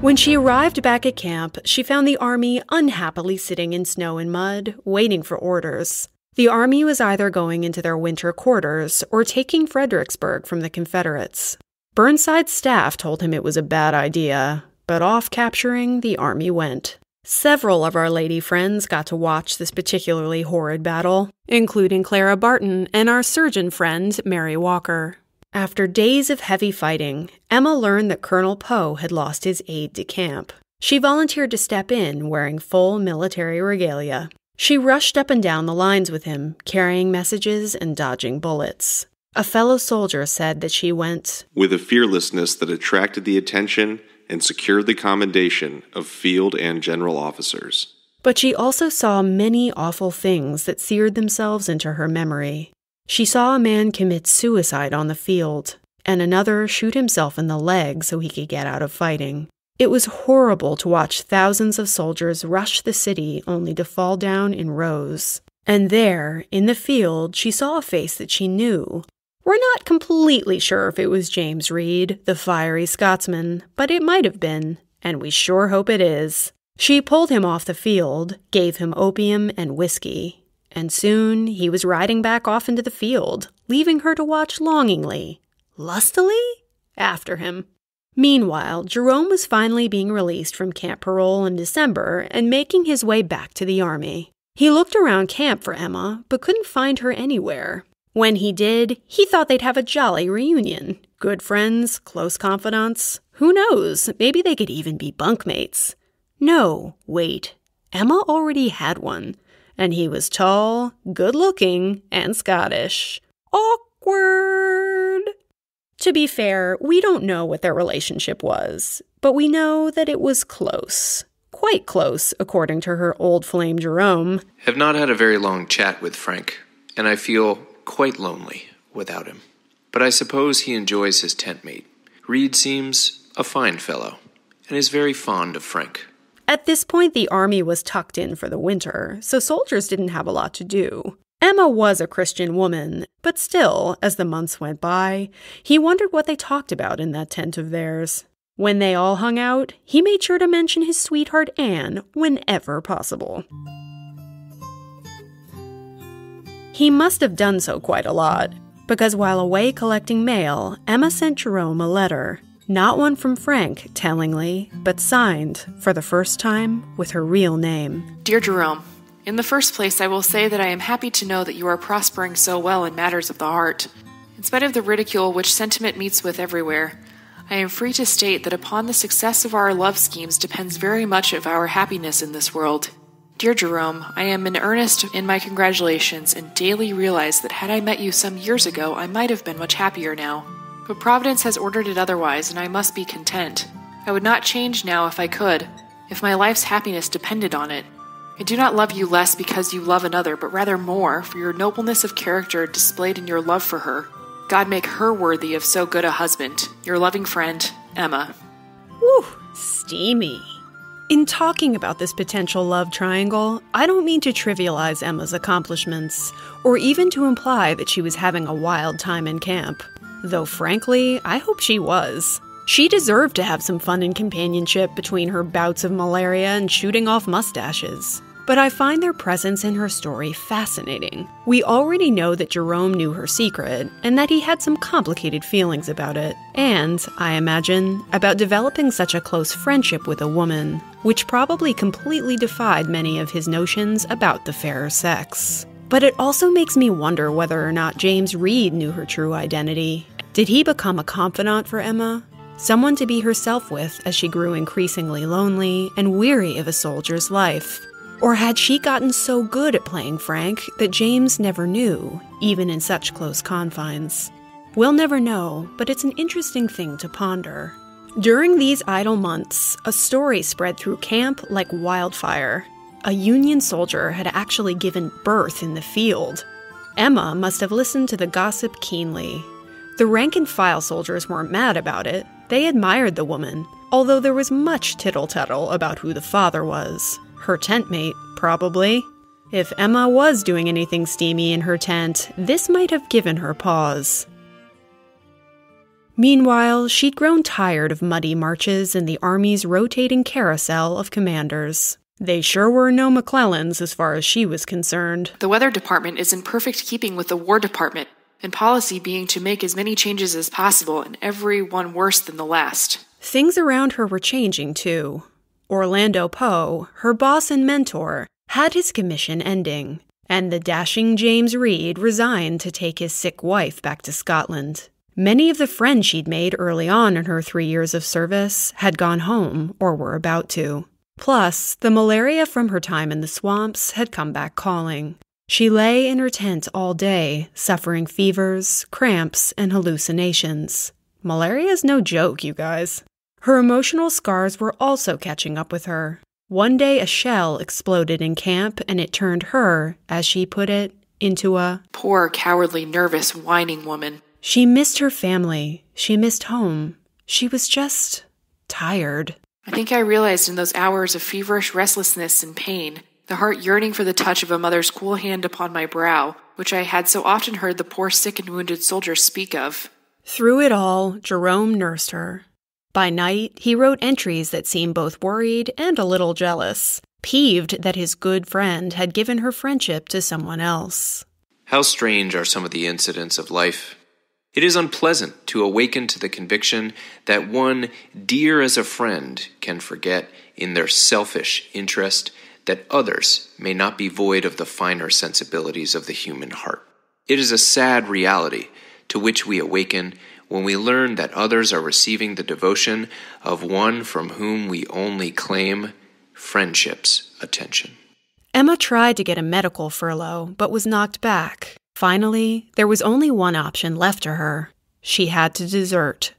When she arrived back at camp, she found the army unhappily sitting in snow and mud, waiting for orders. The army was either going into their winter quarters or taking Fredericksburg from the Confederates. Burnside's staff told him it was a bad idea, but off capturing, the army went. Several of our lady friends got to watch this particularly horrid battle, including Clara Barton and our surgeon friend, Mary Walker. After days of heavy fighting, Emma learned that Colonel Poe had lost his aide de camp. She volunteered to step in wearing full military regalia. She rushed up and down the lines with him, carrying messages and dodging bullets. A fellow soldier said that she went
with a fearlessness that attracted the attention and secured the commendation of field and general officers.
But she also saw many awful things that seared themselves into her memory. She saw a man commit suicide on the field, and another shoot himself in the leg so he could get out of fighting. It was horrible to watch thousands of soldiers rush the city only to fall down in rows. And there, in the field, she saw a face that she knew. We're not completely sure if it was James Reed, the fiery Scotsman, but it might have been, and we sure hope it is. She pulled him off the field, gave him opium and whiskey, and soon he was riding back off into the field, leaving her to watch longingly, lustily, after him. Meanwhile, Jerome was finally being released from camp parole in December and making his way back to the army. He looked around camp for Emma, but couldn't find her anywhere. When he did, he thought they'd have a jolly reunion. Good friends, close confidants. Who knows? Maybe they could even be bunkmates. No, wait. Emma already had one, and he was tall, good looking, and Scottish. Awkward. To be fair, we don't know what their relationship was, but we know that it was close. Quite close, according to her old flame Jerome.
Have not had a very long chat with Frank, and I feel quite lonely without him. But I suppose he enjoys his tent mate. Reed seems a fine fellow, and is very fond of Frank.
At this point, the army was tucked in for the winter, so soldiers didn't have a lot to do. Emma was a Christian woman, but still, as the months went by, he wondered what they talked about in that tent of theirs. When they all hung out, he made sure to mention his sweetheart Anne whenever possible. He must have done so quite a lot, because while away collecting mail, Emma sent Jerome a letter. Not one from Frank, tellingly, but signed, for the first time, with her real name.
Dear Jerome, in the first place, I will say that I am happy to know that you are prospering so well in matters of the heart. In spite of the ridicule which sentiment meets with everywhere, I am free to state that upon the success of our love schemes depends very much of our happiness in this world. Dear Jerome, I am in earnest in my congratulations and daily realize that had I met you some years ago, I might have been much happier now. But Providence has ordered it otherwise, and I must be content. I would not change now if I could, if my life's happiness depended on it. I do not love you less because you love another, but rather more for your nobleness of character displayed in your love for her. God make her worthy of so good a husband. Your loving friend, Emma.
Whew, steamy. In talking about this potential love triangle, I don't mean to trivialize Emma's accomplishments, or even to imply that she was having a wild time in camp. Though frankly, I hope she was. She deserved to have some fun and companionship between her bouts of malaria and shooting off mustaches. But I find their presence in her story fascinating. We already know that Jerome knew her secret, and that he had some complicated feelings about it. And, I imagine, about developing such a close friendship with a woman, which probably completely defied many of his notions about the fairer sex. But it also makes me wonder whether or not James Reed knew her true identity. Did he become a confidant for Emma? Someone to be herself with as she grew increasingly lonely and weary of a soldier's life? Or had she gotten so good at playing Frank that James never knew, even in such close confines? We'll never know, but it's an interesting thing to ponder. During these idle months, a story spread through camp like wildfire. A Union soldier had actually given birth in the field. Emma must have listened to the gossip keenly. The rank and file soldiers weren't mad about it, they admired the woman, although there was much tittle tattle about who the father was. Her tent mate, probably. If Emma was doing anything steamy in her tent, this might have given her pause. Meanwhile, she'd grown tired of muddy marches and the Army's rotating carousel of commanders. They sure were no McClellans as far as she was concerned.
The Weather Department is in perfect keeping with the War Department, and policy being to make as many changes as possible, and every one worse than the last.
Things around her were changing, too. Orlando Poe, her boss and mentor, had his commission ending, and the dashing James Reed resigned to take his sick wife back to Scotland. Many of the friends she'd made early on in her three years of service had gone home or were about to. Plus, the malaria from her time in the swamps had come back calling. She lay in her tent all day, suffering fevers, cramps, and hallucinations. Malaria's no joke, you guys. Her emotional scars were also catching up with her. One day, a shell exploded in camp, and it turned her, as she put it, into a
poor, cowardly, nervous, whining woman.
She missed her family. She missed home. She was just tired.
I think I realized in those hours of feverish restlessness and pain, the heart yearning for the touch of a mother's cool hand upon my brow, which I had so often heard the poor sick and wounded soldiers speak of.
Through it all, Jerome nursed her. By night, he wrote entries that seemed both worried and a little jealous, peeved that his good friend had given her friendship to someone else.
How strange are some of the incidents of life. It is unpleasant to awaken to the conviction that one dear as a friend can forget, in their selfish interest, that others may not be void of the finer sensibilities of the human heart. It is a sad reality to which we awaken when we learn that others are receiving the devotion of one from whom we only claim friendship's attention.
Emma tried to get a medical furlough, but was knocked back. Finally, there was only one option left to her. She had to desert.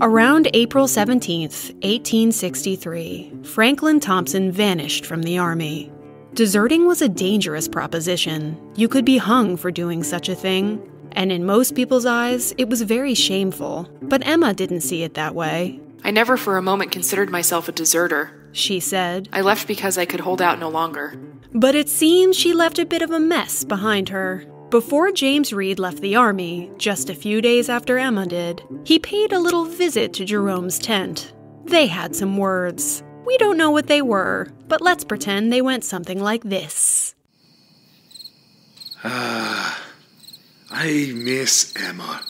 Around April 17th, 1863, Franklin Thompson vanished from the Army. Deserting was a dangerous proposition. You could be hung for doing such a thing, and in most people's eyes, it was very shameful. But Emma didn't see it that way.
I never for a moment considered myself a deserter.
She said.
I left because I could hold out no longer.
But it seems she left a bit of a mess behind her. Before James Reed left the army, just a few days after Emma did, he paid a little visit to Jerome's tent. They had some words. We don't know what they were, but let's pretend they went something like this.
Ah, I miss Emma.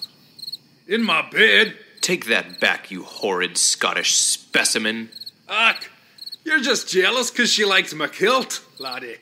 In my bed.
Take that back, you horrid Scottish specimen.
Ach, you're just jealous 'cause she likes my kilt, laddie.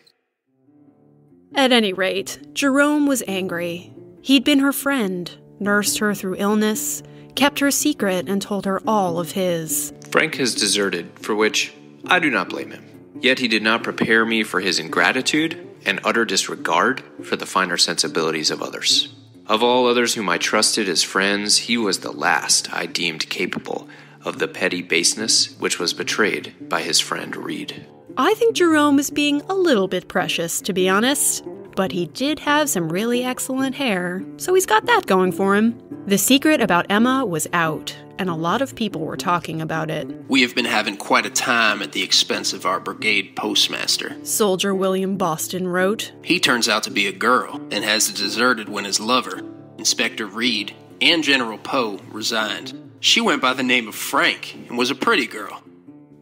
At any rate, Jerome was angry. He'd been her friend, nursed her through illness, kept her secret, and told her all of his.
Frank has deserted, for which I do not blame him. Yet he did not prepare me for his ingratitude and utter disregard for the finer sensibilities of others. Of all others whom I trusted as friends, he was the last I deemed capable of the petty baseness which was betrayed by his friend Reed.
I think Jerome is being a little bit precious, to be honest. But he did have some really excellent hair, so he's got that going for him. The secret about Emma was out, and a lot of people were talking about it.
We have been having quite a time at the expense of our brigade postmaster.
Soldier William Boston wrote.
He turns out to be a girl and has deserted when his lover, Inspector Reed, and General Poe resigned. She went by the name of Frank and was a pretty girl.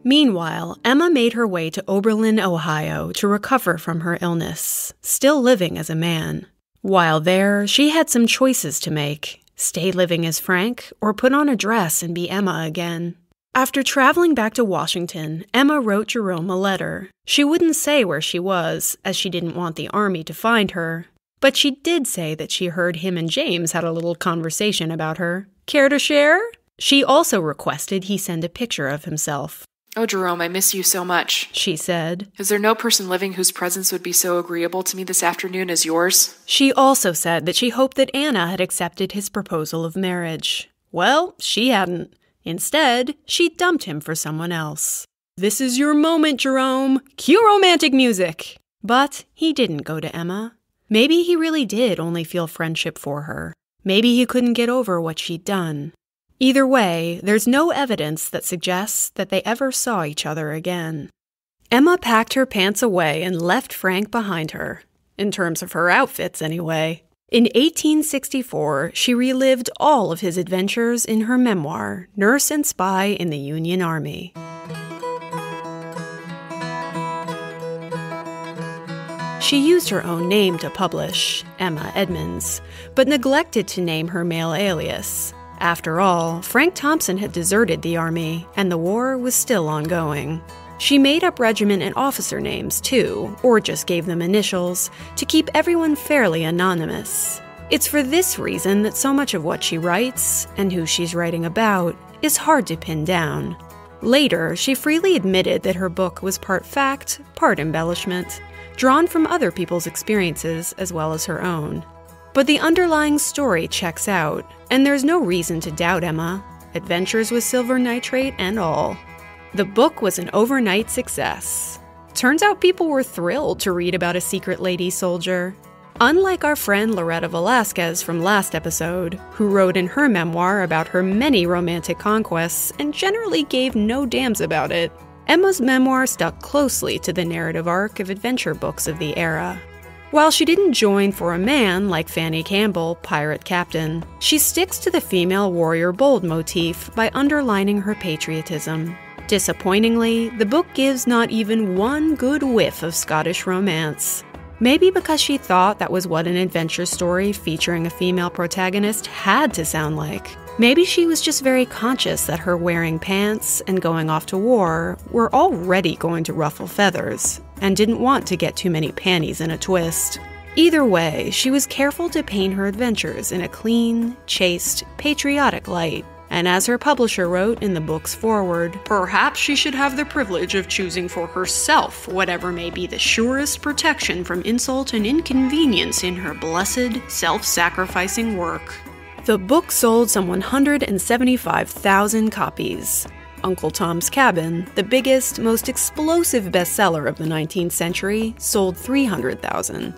Meanwhile, Emma made her way to Oberlin, Ohio to recover from her illness, still living as a man. While there, she had some choices to make stay living as Frank or put on a dress and be Emma again. After traveling back to Washington, Emma wrote Jerome a letter. She wouldn't say where she was, as she didn't want the army to find her, but she did say that she heard him and James had a little conversation about her. Care to share? She also requested he send a picture of himself.
Oh, Jerome, I miss you so much,
she said.
Is there no person living whose presence would be so agreeable to me this afternoon as yours?
She also said that she hoped that Anna had accepted his proposal of marriage. Well, she hadn't. Instead, she dumped him for someone else. This is your moment, Jerome. Cue romantic music. But he didn't go to Emma. Maybe he really did only feel friendship for her. Maybe he couldn't get over what she'd done. Either way, there's no evidence that suggests that they ever saw each other again. Emma packed her pants away and left Frank behind her, in terms of her outfits, anyway. In 1864, she relived all of his adventures in her memoir, Nurse and Spy in the Union Army. She used her own name to publish, Emma Edmonds, but neglected to name her male alias, after all, Frank Thompson had deserted the Army, and the war was still ongoing. She made up regiment and officer names, too, or just gave them initials, to keep everyone fairly anonymous. It's for this reason that so much of what she writes, and who she's writing about, is hard to pin down. Later, she freely admitted that her book was part fact, part embellishment, drawn from other people's experiences as well as her own. But the underlying story checks out, and there's no reason to doubt Emma, adventures with silver nitrate and all. The book was an overnight success. Turns out people were thrilled to read about a secret lady soldier. Unlike our friend Loretta Velasquez from last episode, who wrote in her memoir about her many romantic conquests and generally gave no damns about it, Emma's memoir stuck closely to the narrative arc of adventure books of the era. While she didn't join for a man like Fanny Campbell, pirate captain, she sticks to the female warrior bold motif by underlining her patriotism. Disappointingly, the book gives not even one good whiff of Scottish romance. Maybe because she thought that was what an adventure story featuring a female protagonist had to sound like. Maybe she was just very conscious that her wearing pants and going off to war were already going to ruffle feathers, and didn't want to get too many panties in a twist. Either way, she was careful to paint her adventures in a clean, chaste, patriotic light. And as her publisher wrote in the book's foreword, perhaps she should have the privilege of choosing for herself whatever may be the surest protection from insult and inconvenience in her blessed, self sacrificing work. The book sold some 175,000 copies. Uncle Tom's Cabin, the biggest, most explosive bestseller of the 19th century, sold 300,000.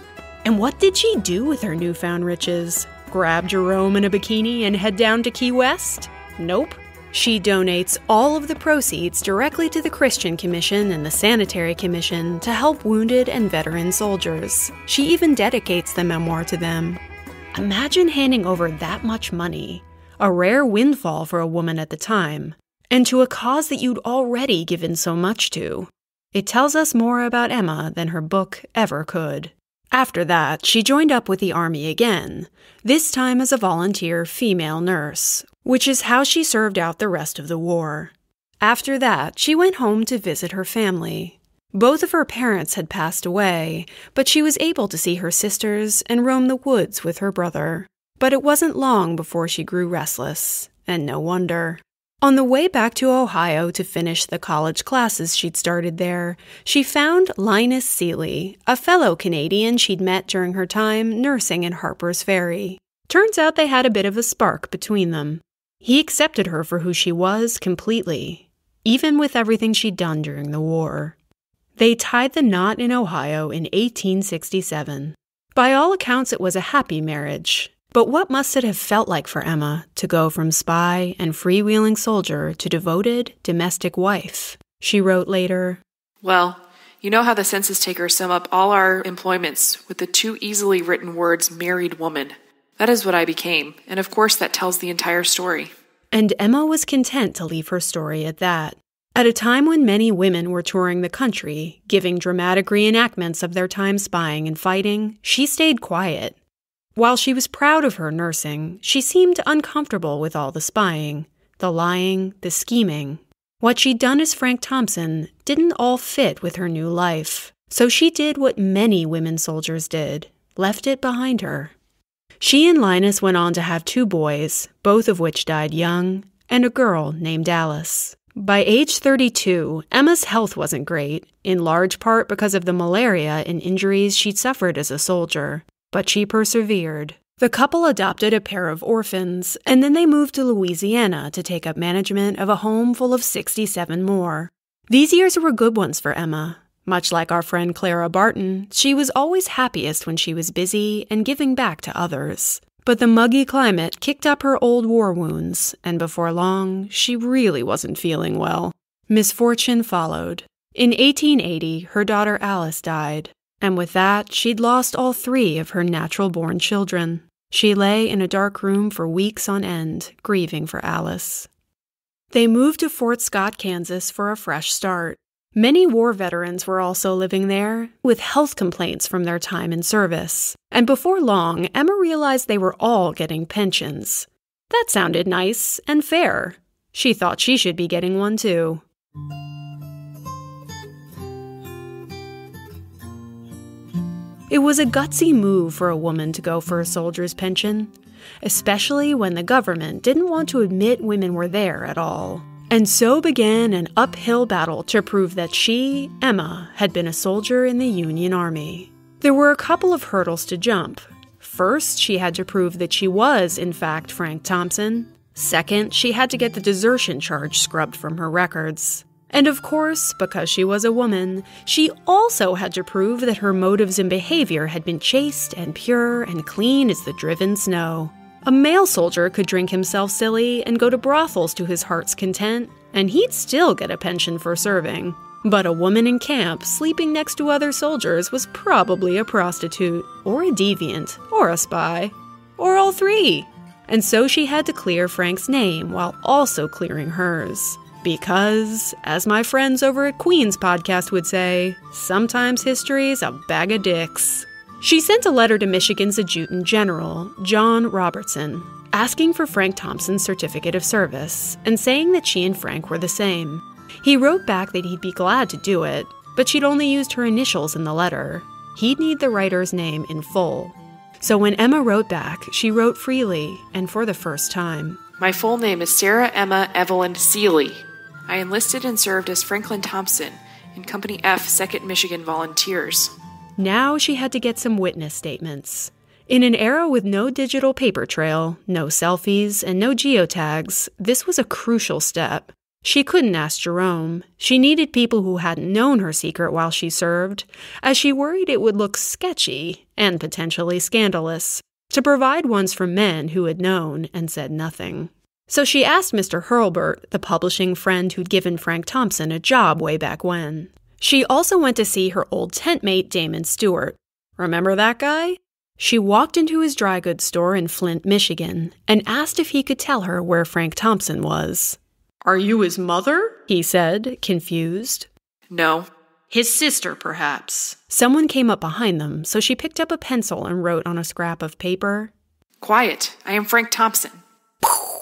And what did she do with her newfound riches? Grab Jerome in a bikini and head down to Key West? Nope. She donates all of the proceeds directly to the Christian Commission and the Sanitary Commission to help wounded and veteran soldiers. She even dedicates the memoir to them. Imagine handing over that much money, a rare windfall for a woman at the time, and to a cause that you'd already given so much to. It tells us more about Emma than her book ever could. After that, she joined up with the Army again, this time as a volunteer female nurse, which is how she served out the rest of the war. After that, she went home to visit her family. Both of her parents had passed away, but she was able to see her sisters and roam the woods with her brother. But it wasn't long before she grew restless, and no wonder. On the way back to Ohio to finish the college classes she'd started there, she found Linus Seeley, a fellow Canadian she'd met during her time nursing in Harper's Ferry. Turns out they had a bit of a spark between them. He accepted her for who she was completely, even with everything she'd done during the war. They tied the knot in Ohio in 1867. By all accounts, it was a happy marriage. But what must it have felt like for Emma to go from spy and freewheeling soldier to devoted domestic wife? She wrote later
Well, you know how the census takers sum up all our employments with the two easily written words married woman. That is what I became, and of course that tells the entire story.
And Emma was content to leave her story at that. At a time when many women were touring the country, giving dramatic reenactments of their time spying and fighting, she stayed quiet. While she was proud of her nursing, she seemed uncomfortable with all the spying, the lying, the scheming. What she'd done as Frank Thompson didn't all fit with her new life, so she did what many women soldiers did left it behind her. She and Linus went on to have two boys, both of which died young, and a girl named Alice. By age 32, Emma's health wasn't great, in large part because of the malaria and injuries she'd suffered as a soldier, but she persevered. The couple adopted a pair of orphans, and then they moved to Louisiana to take up management of a home full of 67 more. These years were good ones for Emma. Much like our friend Clara Barton, she was always happiest when she was busy and giving back to others. But the muggy climate kicked up her old war wounds, and before long, she really wasn't feeling well. Misfortune followed. In 1880, her daughter Alice died, and with that, she'd lost all three of her natural born children. She lay in a dark room for weeks on end, grieving for Alice. They moved to Fort Scott, Kansas for a fresh start. Many war veterans were also living there, with health complaints from their time in service. And before long, Emma realized they were all getting pensions. That sounded nice and fair. She thought she should be getting one too. It was a gutsy move for a woman to go for a soldier's pension, especially when the government didn't want to admit women were there at all. And so began an uphill battle to prove that she, Emma, had been a soldier in the Union Army. There were a couple of hurdles to jump. First, she had to prove that she was, in fact, Frank Thompson. Second, she had to get the desertion charge scrubbed from her records. And of course, because she was a woman, she also had to prove that her motives and behavior had been chaste and pure and clean as the driven snow. A male soldier could drink himself silly and go to brothels to his heart's content, and he'd still get a pension for serving. But a woman in camp sleeping next to other soldiers was probably a prostitute, or a deviant, or a spy, or all three. And so she had to clear Frank's name while also clearing hers. Because, as my friends over at Queen's podcast would say, sometimes history's a bag of dicks. She sent a letter to Michigan's Adjutant General, John Robertson, asking for Frank Thompson's certificate of service and saying that she and Frank were the same. He wrote back that he'd be glad to do it, but she'd only used her initials in the letter. He'd need the writer's name in full. So when Emma wrote back, she wrote freely and for the first time.
My full name is Sarah Emma Evelyn Seeley. I enlisted and served as Franklin Thompson in Company F, 2nd Michigan Volunteers.
Now she had to get some witness statements. In an era with no digital paper trail, no selfies, and no geotags, this was a crucial step. She couldn't ask Jerome. She needed people who hadn't known her secret while she served, as she worried it would look sketchy and potentially scandalous to provide ones from men who had known and said nothing. So she asked Mr. Hurlbut, the publishing friend who'd given Frank Thompson a job way back when. She also went to see her old tent mate, Damon Stewart. Remember that guy? She walked into his dry goods store in Flint, Michigan, and asked if he could tell her where Frank Thompson was.
Are you his mother?
He said, confused.
No.
His sister, perhaps.
Someone came up behind them, so she picked up a pencil and wrote on a scrap of paper
Quiet. I am Frank Thompson.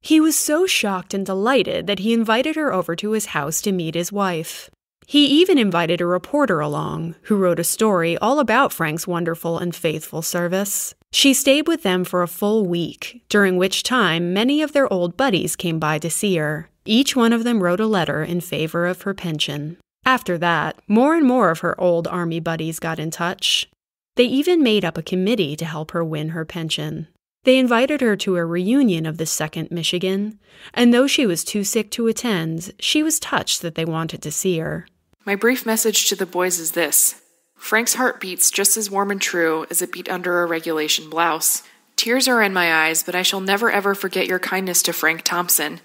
He was so shocked and delighted that he invited her over to his house to meet his wife. He even invited a reporter along, who wrote a story all about Frank's wonderful and faithful service. She stayed with them for a full week, during which time many of their old buddies came by to see her. Each one of them wrote a letter in favor of her pension. After that, more and more of her old Army buddies got in touch. They even made up a committee to help her win her pension. They invited her to a reunion of the 2nd Michigan, and though she was too sick to attend, she was touched that they wanted to see her.
My brief message to the boys is this Frank's heart beats just as warm and true as it beat under a regulation blouse. Tears are in my eyes, but I shall never ever forget your kindness to Frank Thompson.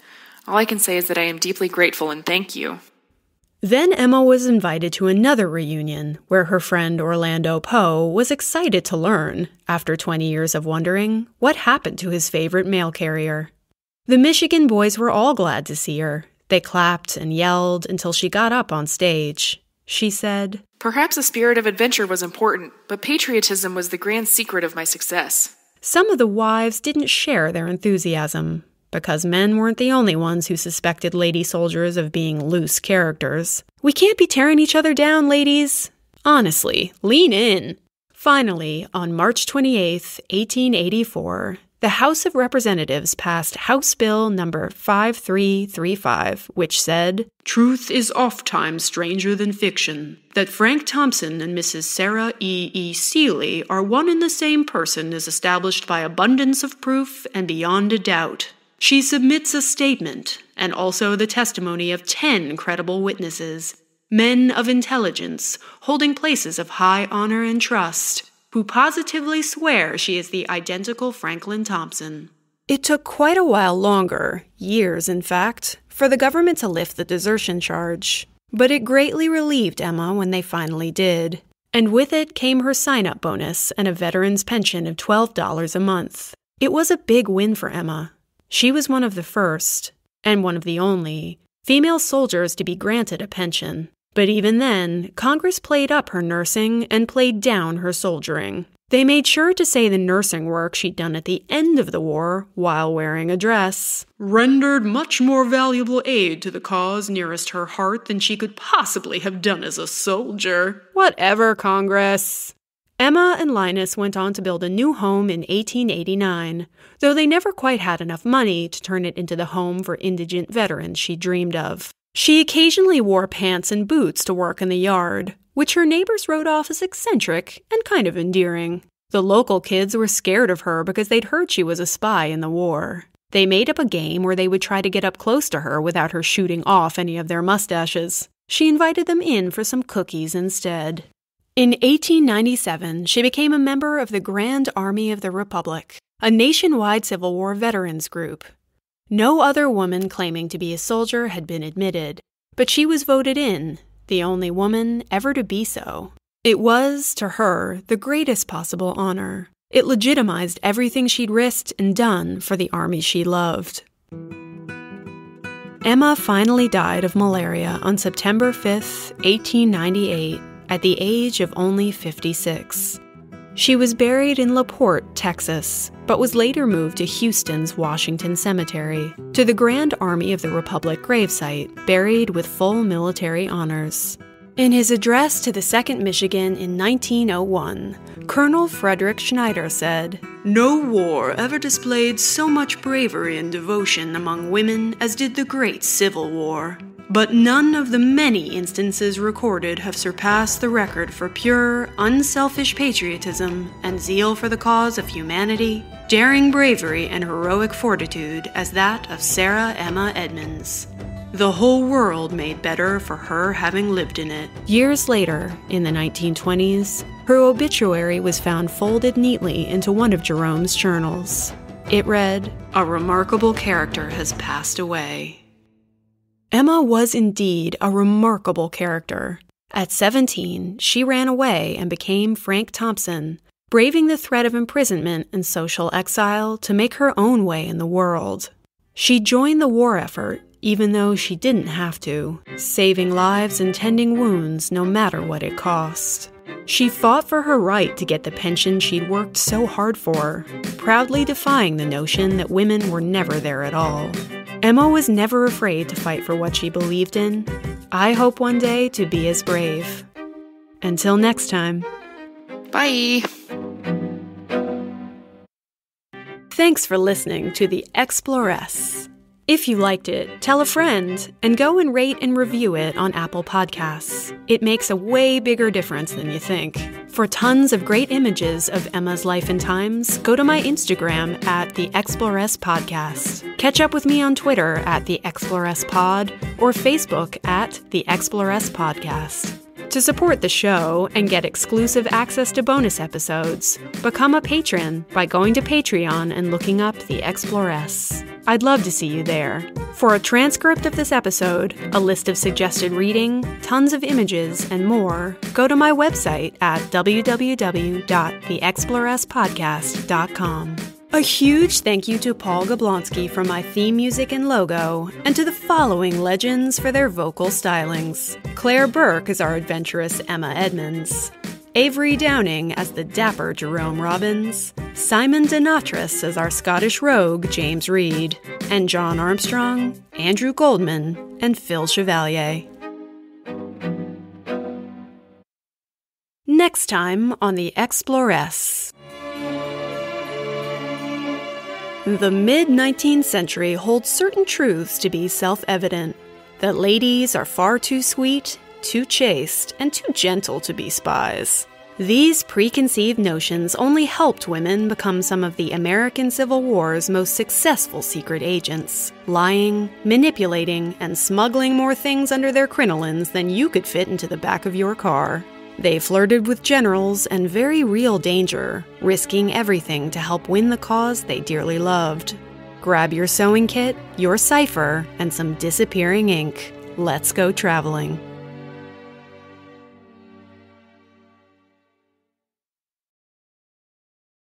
All I can say is that I am deeply grateful and thank you.
Then Emma was invited to another reunion where her friend Orlando Poe was excited to learn, after 20 years of wondering, what happened to his favorite mail carrier. The Michigan boys were all glad to see her. They clapped and yelled until she got up on stage. She said,
Perhaps a spirit of adventure was important, but patriotism was the grand secret of my success.
Some of the wives didn't share their enthusiasm, because men weren't the only ones who suspected lady soldiers of being loose characters. We can't be tearing each other down, ladies. Honestly, lean in. Finally, on March 28, 1884, the House of Representatives passed House Bill number 5335, which said,
Truth is oft-times stranger than fiction. That Frank Thompson and Mrs. Sarah E. E. Seelye are one and the same person is established by abundance of proof and beyond a doubt. She submits a statement and also the testimony of ten credible witnesses, men of intelligence, holding places of high honor and trust, who positively swear she is the identical Franklin Thompson.
It took quite a while longer, years in fact, for the government to lift the desertion charge. But it greatly relieved Emma when they finally did. And with it came her sign up bonus and a veteran's pension of $12 a month. It was a big win for Emma. She was one of the first, and one of the only, female soldiers to be granted a pension. But even then, Congress played up her nursing and played down her soldiering. They made sure to say the nursing work she'd done at the end of the war, while wearing a dress,
rendered much more valuable aid to the cause nearest her heart than she could possibly have done as a soldier.
Whatever, Congress. Emma and Linus went on to build a new home in 1889, though they never quite had enough money to turn it into the home for indigent veterans she dreamed of. She occasionally wore pants and boots to work in the yard, which her neighbors wrote off as eccentric and kind of endearing. The local kids were scared of her because they'd heard she was a spy in the war. They made up a game where they would try to get up close to her without her shooting off any of their mustaches. She invited them in for some cookies instead. In 1897, she became a member of the Grand Army of the Republic, a nationwide Civil War veterans group. No other woman claiming to be a soldier had been admitted, but she was voted in, the only woman ever to be so. It was, to her, the greatest possible honor. It legitimized everything she'd risked and done for the army she loved. Emma finally died of malaria on September 5, 1898, at the age of only 56. She was buried in La Porte, Texas, but was later moved to Houston's Washington Cemetery, to the Grand Army of the Republic gravesite, buried with full military honors. In his address to the 2nd Michigan in 1901, Colonel Frederick Schneider said, No war ever displayed so much bravery and devotion among women as did the Great Civil War. But none of the many instances recorded have surpassed the record for pure, unselfish patriotism and zeal for the cause of humanity, daring bravery, and heroic fortitude as that of Sarah Emma Edmonds. The whole world made better for her having lived in it. Years later, in the 1920s, her obituary was found folded neatly into one of Jerome's journals. It read, A remarkable character has passed away. Emma was indeed a remarkable character. At 17, she ran away and became Frank Thompson, braving the threat of imprisonment and social exile to make her own way in the world. She joined the war effort, even though she didn't have to, saving lives and tending wounds no matter what it cost. She fought for her right to get the pension she'd worked so hard for, proudly defying the notion that women were never there at all. Emma was never afraid to fight for what she believed in. I hope one day to be as brave. Until next time.
Bye.
Thanks for listening to the Exploress. If you liked it, tell a friend and go and rate and review it on Apple Podcasts. It makes a way bigger difference than you think. For tons of great images of Emma's life and times, go to my Instagram at the Exploress Podcast. Catch up with me on Twitter at the Exploress Pod or Facebook at the Exploress Podcast. To support the show and get exclusive access to bonus episodes, become a patron by going to Patreon and looking up the Exploress. I'd love to see you there. For a transcript of this episode, a list of suggested reading, tons of images, and more, go to my website at www.theexploresspodcast.com. A huge thank you to Paul Gablonsky for my theme music and logo, and to the following legends for their vocal stylings. Claire Burke as our adventurous Emma Edmonds, Avery Downing as the dapper Jerome Robbins, Simon Denatris as our Scottish rogue James Reed, and John Armstrong, Andrew Goldman, and Phil Chevalier. Next time on the Exploress. The mid 19th century holds certain truths to be self evident that ladies are far too sweet, too chaste, and too gentle to be spies. These preconceived notions only helped women become some of the American Civil War's most successful secret agents, lying, manipulating, and smuggling more things under their crinolines than you could fit into the back of your car. They flirted with generals and very real danger, risking everything to help win the cause they dearly loved. Grab your sewing kit, your cipher, and some disappearing ink. Let's go traveling.